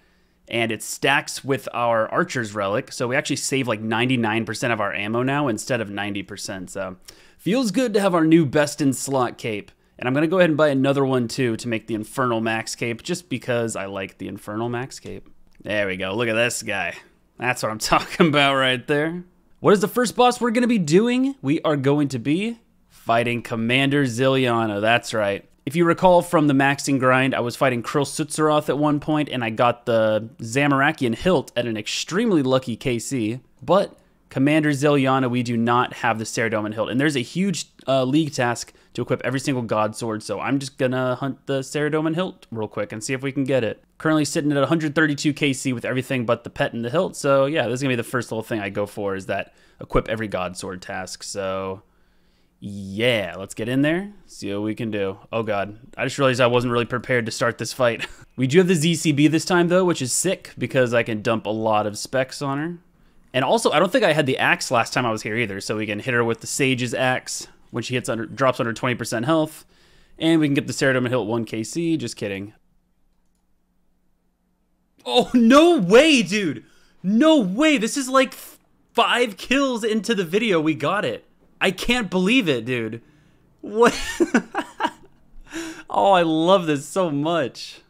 And it stacks with our archer's relic, so we actually save like 99% of our ammo now instead of 90%. So feels good to have our new best in slot cape. And I'm going to go ahead and buy another one too to make the Infernal Max Cape just because I like the Infernal Max Cape. There we go. Look at this guy. That's what I'm (laughs) talking about right there. What is the first boss we're going to be doing? We are going to be fighting Commander Zilyana. That's right. If you recall from the maxing grind, I was fighting K'ril Tsutsaroth at one point, and I got the Zamorakian hilt at an extremely lucky KC. But Commander Zilyana, we do not have the Saradomin hilt. And there's a huge uh, league task to equip every single god sword, so I'm just gonna hunt the Saradomin hilt real quick and see if we can get it. Currently sitting at 132 KC with everything but the pet and the hilt, so yeah, this is gonna be the first little thing I go for is that equip every god sword task, so yeah, let's get in there, see what we can do. Oh god, I just realized I wasn't really prepared to start this fight. (laughs) we do have the ZCB this time though, which is sick because I can dump a lot of specs on her. And also, I don't think I had the axe last time I was here either, so we can hit her with the Sage's axe when she hits under drops under 20% health. And we can get the Saradomin Hilt 1 KC. Just kidding. Oh, no way, dude. No way. This is like five kills into the video. We got it. I can't believe it, dude. What? (laughs) oh, I love this so much.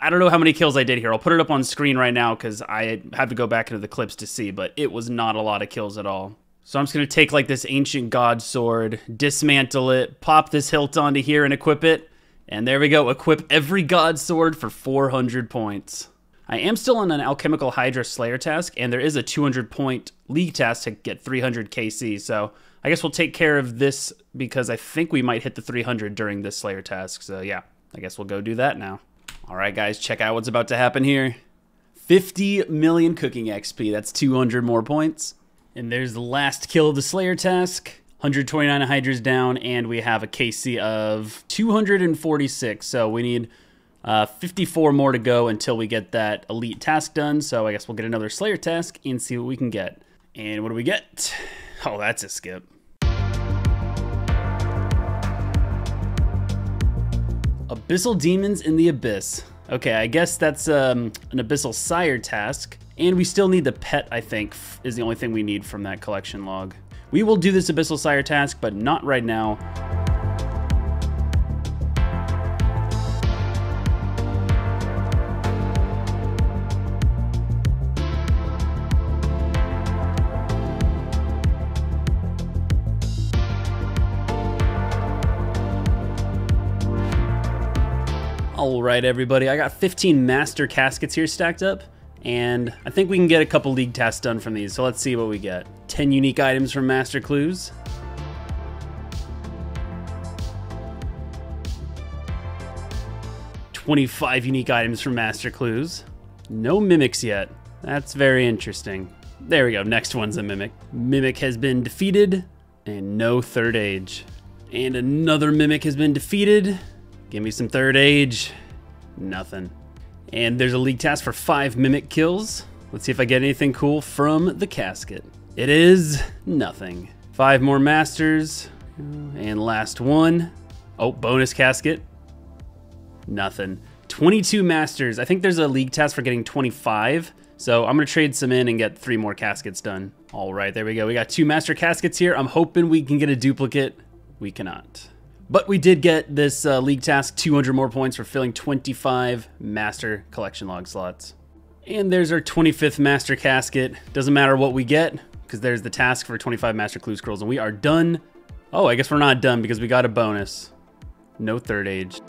I don't know how many kills I did here. I'll put it up on screen right now because I have to go back into the clips to see, but it was not a lot of kills at all. So I'm just going to take like this ancient god sword, dismantle it, pop this hilt onto here and equip it. And there we go, equip every god sword for 400 points. I am still on an Alchemical Hydra Slayer task, and there is a 200 point league task to get 300 KC, so I guess we'll take care of this because I think we might hit the 300 during this Slayer task, so yeah, I guess we'll go do that now. Alright guys, check out what's about to happen here. 50 million cooking XP, that's 200 more points. And there's the last kill of the Slayer task. 129 Hydras down, and we have a KC of 246. So we need uh, 54 more to go until we get that elite task done. So I guess we'll get another Slayer task and see what we can get. And what do we get? (laughs) Oh, that's a skip. Abyssal Demons in the Abyss. Okay, I guess that's um, an Abyssal Sire task. And we still need the pet, I think, is the only thing we need from that collection log. We will do this Abyssal Sire task, but not right now. Right, everybody, I got 15 master caskets here stacked up and I think we can get a couple league tasks done from these, so let's see what we get. 10 unique items from Master Clues. Twenty-five unique items from Master Clues. No mimics yet. That's very interesting. There we go. Next one's a mimic. Mimic has been defeated, and no third age. And another mimic has been defeated. Give me some third age. Nothing. And there's a league task for five mimic kills. Let's see if I get anything cool from the casket. It is nothing. Five more masters. And last one. Oh, bonus casket. Nothing. 22 masters. I think there's a league task for getting 25. So I'm going to trade some in and get three more caskets done. All right, there we go. We got two master caskets here. I'm hoping we can get a duplicate. We cannot. But we did get this uh, league task 200 more points for filling 25 master collection log slots. And there's our 25th master casket. Doesn't matter what we get, because there's the task for 25 master clue scrolls, and we are done. Oh, I guess we're not done because we got a bonus. No third age.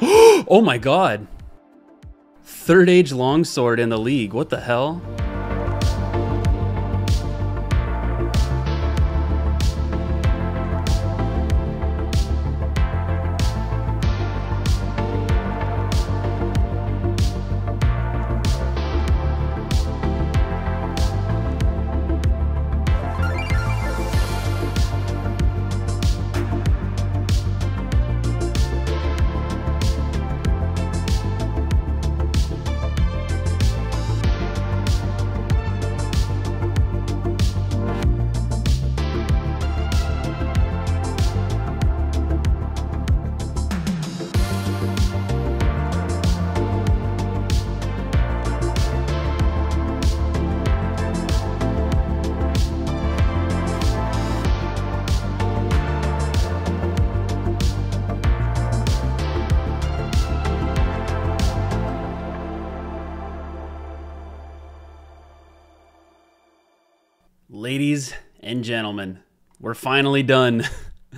(gasps) oh my god. Third age longsword in the league. What the hell? We're finally done.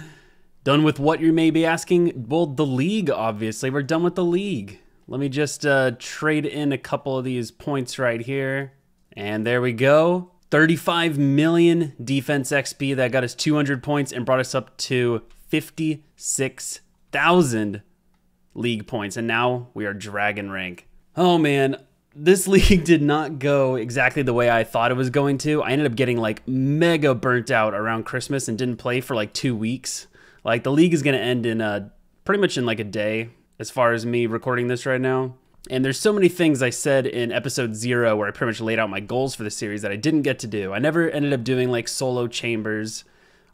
(laughs) done with what you may be asking. Well, the league, obviously. We're done with the league. Let me just uh, trade in a couple of these points right here. And there we go. 35 million defense XP. That got us 200 points and brought us up to 56,000 league points. And now we are dragon rank. Oh man, this (laughs) league did not go exactly the way I thought it was going to. I ended up getting like mega burnt out around Christmas and didn't play for like two weeks. Like the league is going to end in a pretty much in like a day as far as me recording this right now. And there's so many things I said in episode zero where I pretty much laid out my goals for the series that I didn't get to do. I never ended up doing like solo chambers.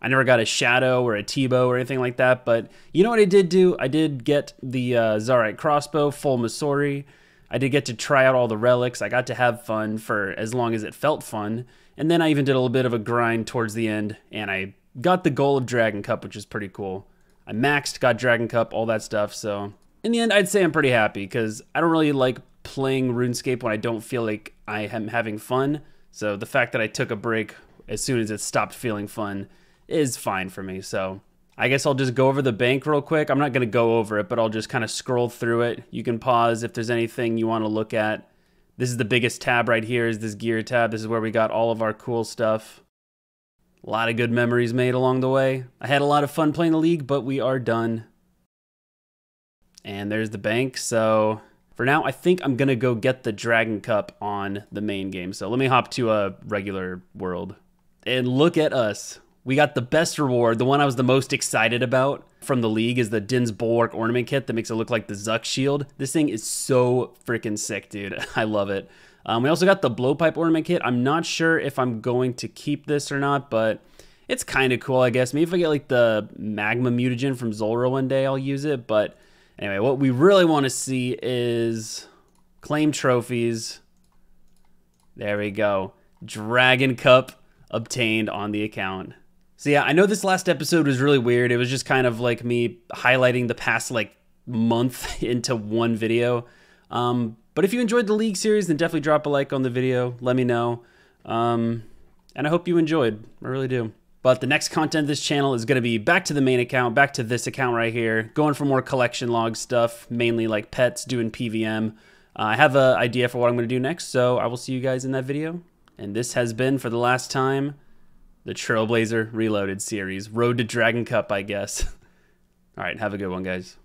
I never got a shadow or a T-bow or anything like that. But you know what I did do? I did get the uh, Zaryte crossbow, full Masori. I did get to try out all the relics. I got to have fun for as long as it felt fun. And then I even did a little bit of a grind towards the end, and I got the goal of Dragon Cup, which is pretty cool. I maxed, got Dragon Cup, all that stuff. So in the end, I'd say I'm pretty happy because I don't really like playing RuneScape when I don't feel like I am having fun. So the fact that I took a break as soon as it stopped feeling fun is fine for me. So I guess I'll just go over the bank real quick. I'm not going to go over it, but I'll just kind of scroll through it. You can pause if there's anything you want to look at. This is the biggest tab right here is this gear tab. This is where we got all of our cool stuff. A lot of good memories made along the way. I had a lot of fun playing the league, but we are done. And there's the bank. So for now, I think I'm going to go get the Dragon Cup on the main game. So let me hop to a regular world. And look at us. We got the best reward, the one I was the most excited about from the league is the Dinh's Bulwark ornament kit that makes it look like the Zuk shield. This thing is so freaking sick, dude. (laughs) I love it. Um, we also got the blowpipe ornament kit. I'm not sure if I'm going to keep this or not, but it's kind of cool, I guess. Maybe if I get like the magma mutagen from Zulrah one day, I'll use it. But anyway, what we really want to see is claim trophies. There we go. Dragon Cup obtained on the account. So yeah, I know this last episode was really weird. It was just kind of like me highlighting the past like month (laughs) into one video. Um, but if you enjoyed the League series, then definitely drop a like on the video. Let me know. Um, and I hope you enjoyed. I really do. But the next content of this channel is going to be back to the main account, back to this account right here, going for more collection log stuff, mainly like pets, doing PVM. Uh, I have an idea for what I'm going to do next, so I will see you guys in that video. And this has been, for the last time, the Trailblazer Reloaded series. Road to Dragon Cup, I guess. (laughs) All right, have a good one, guys.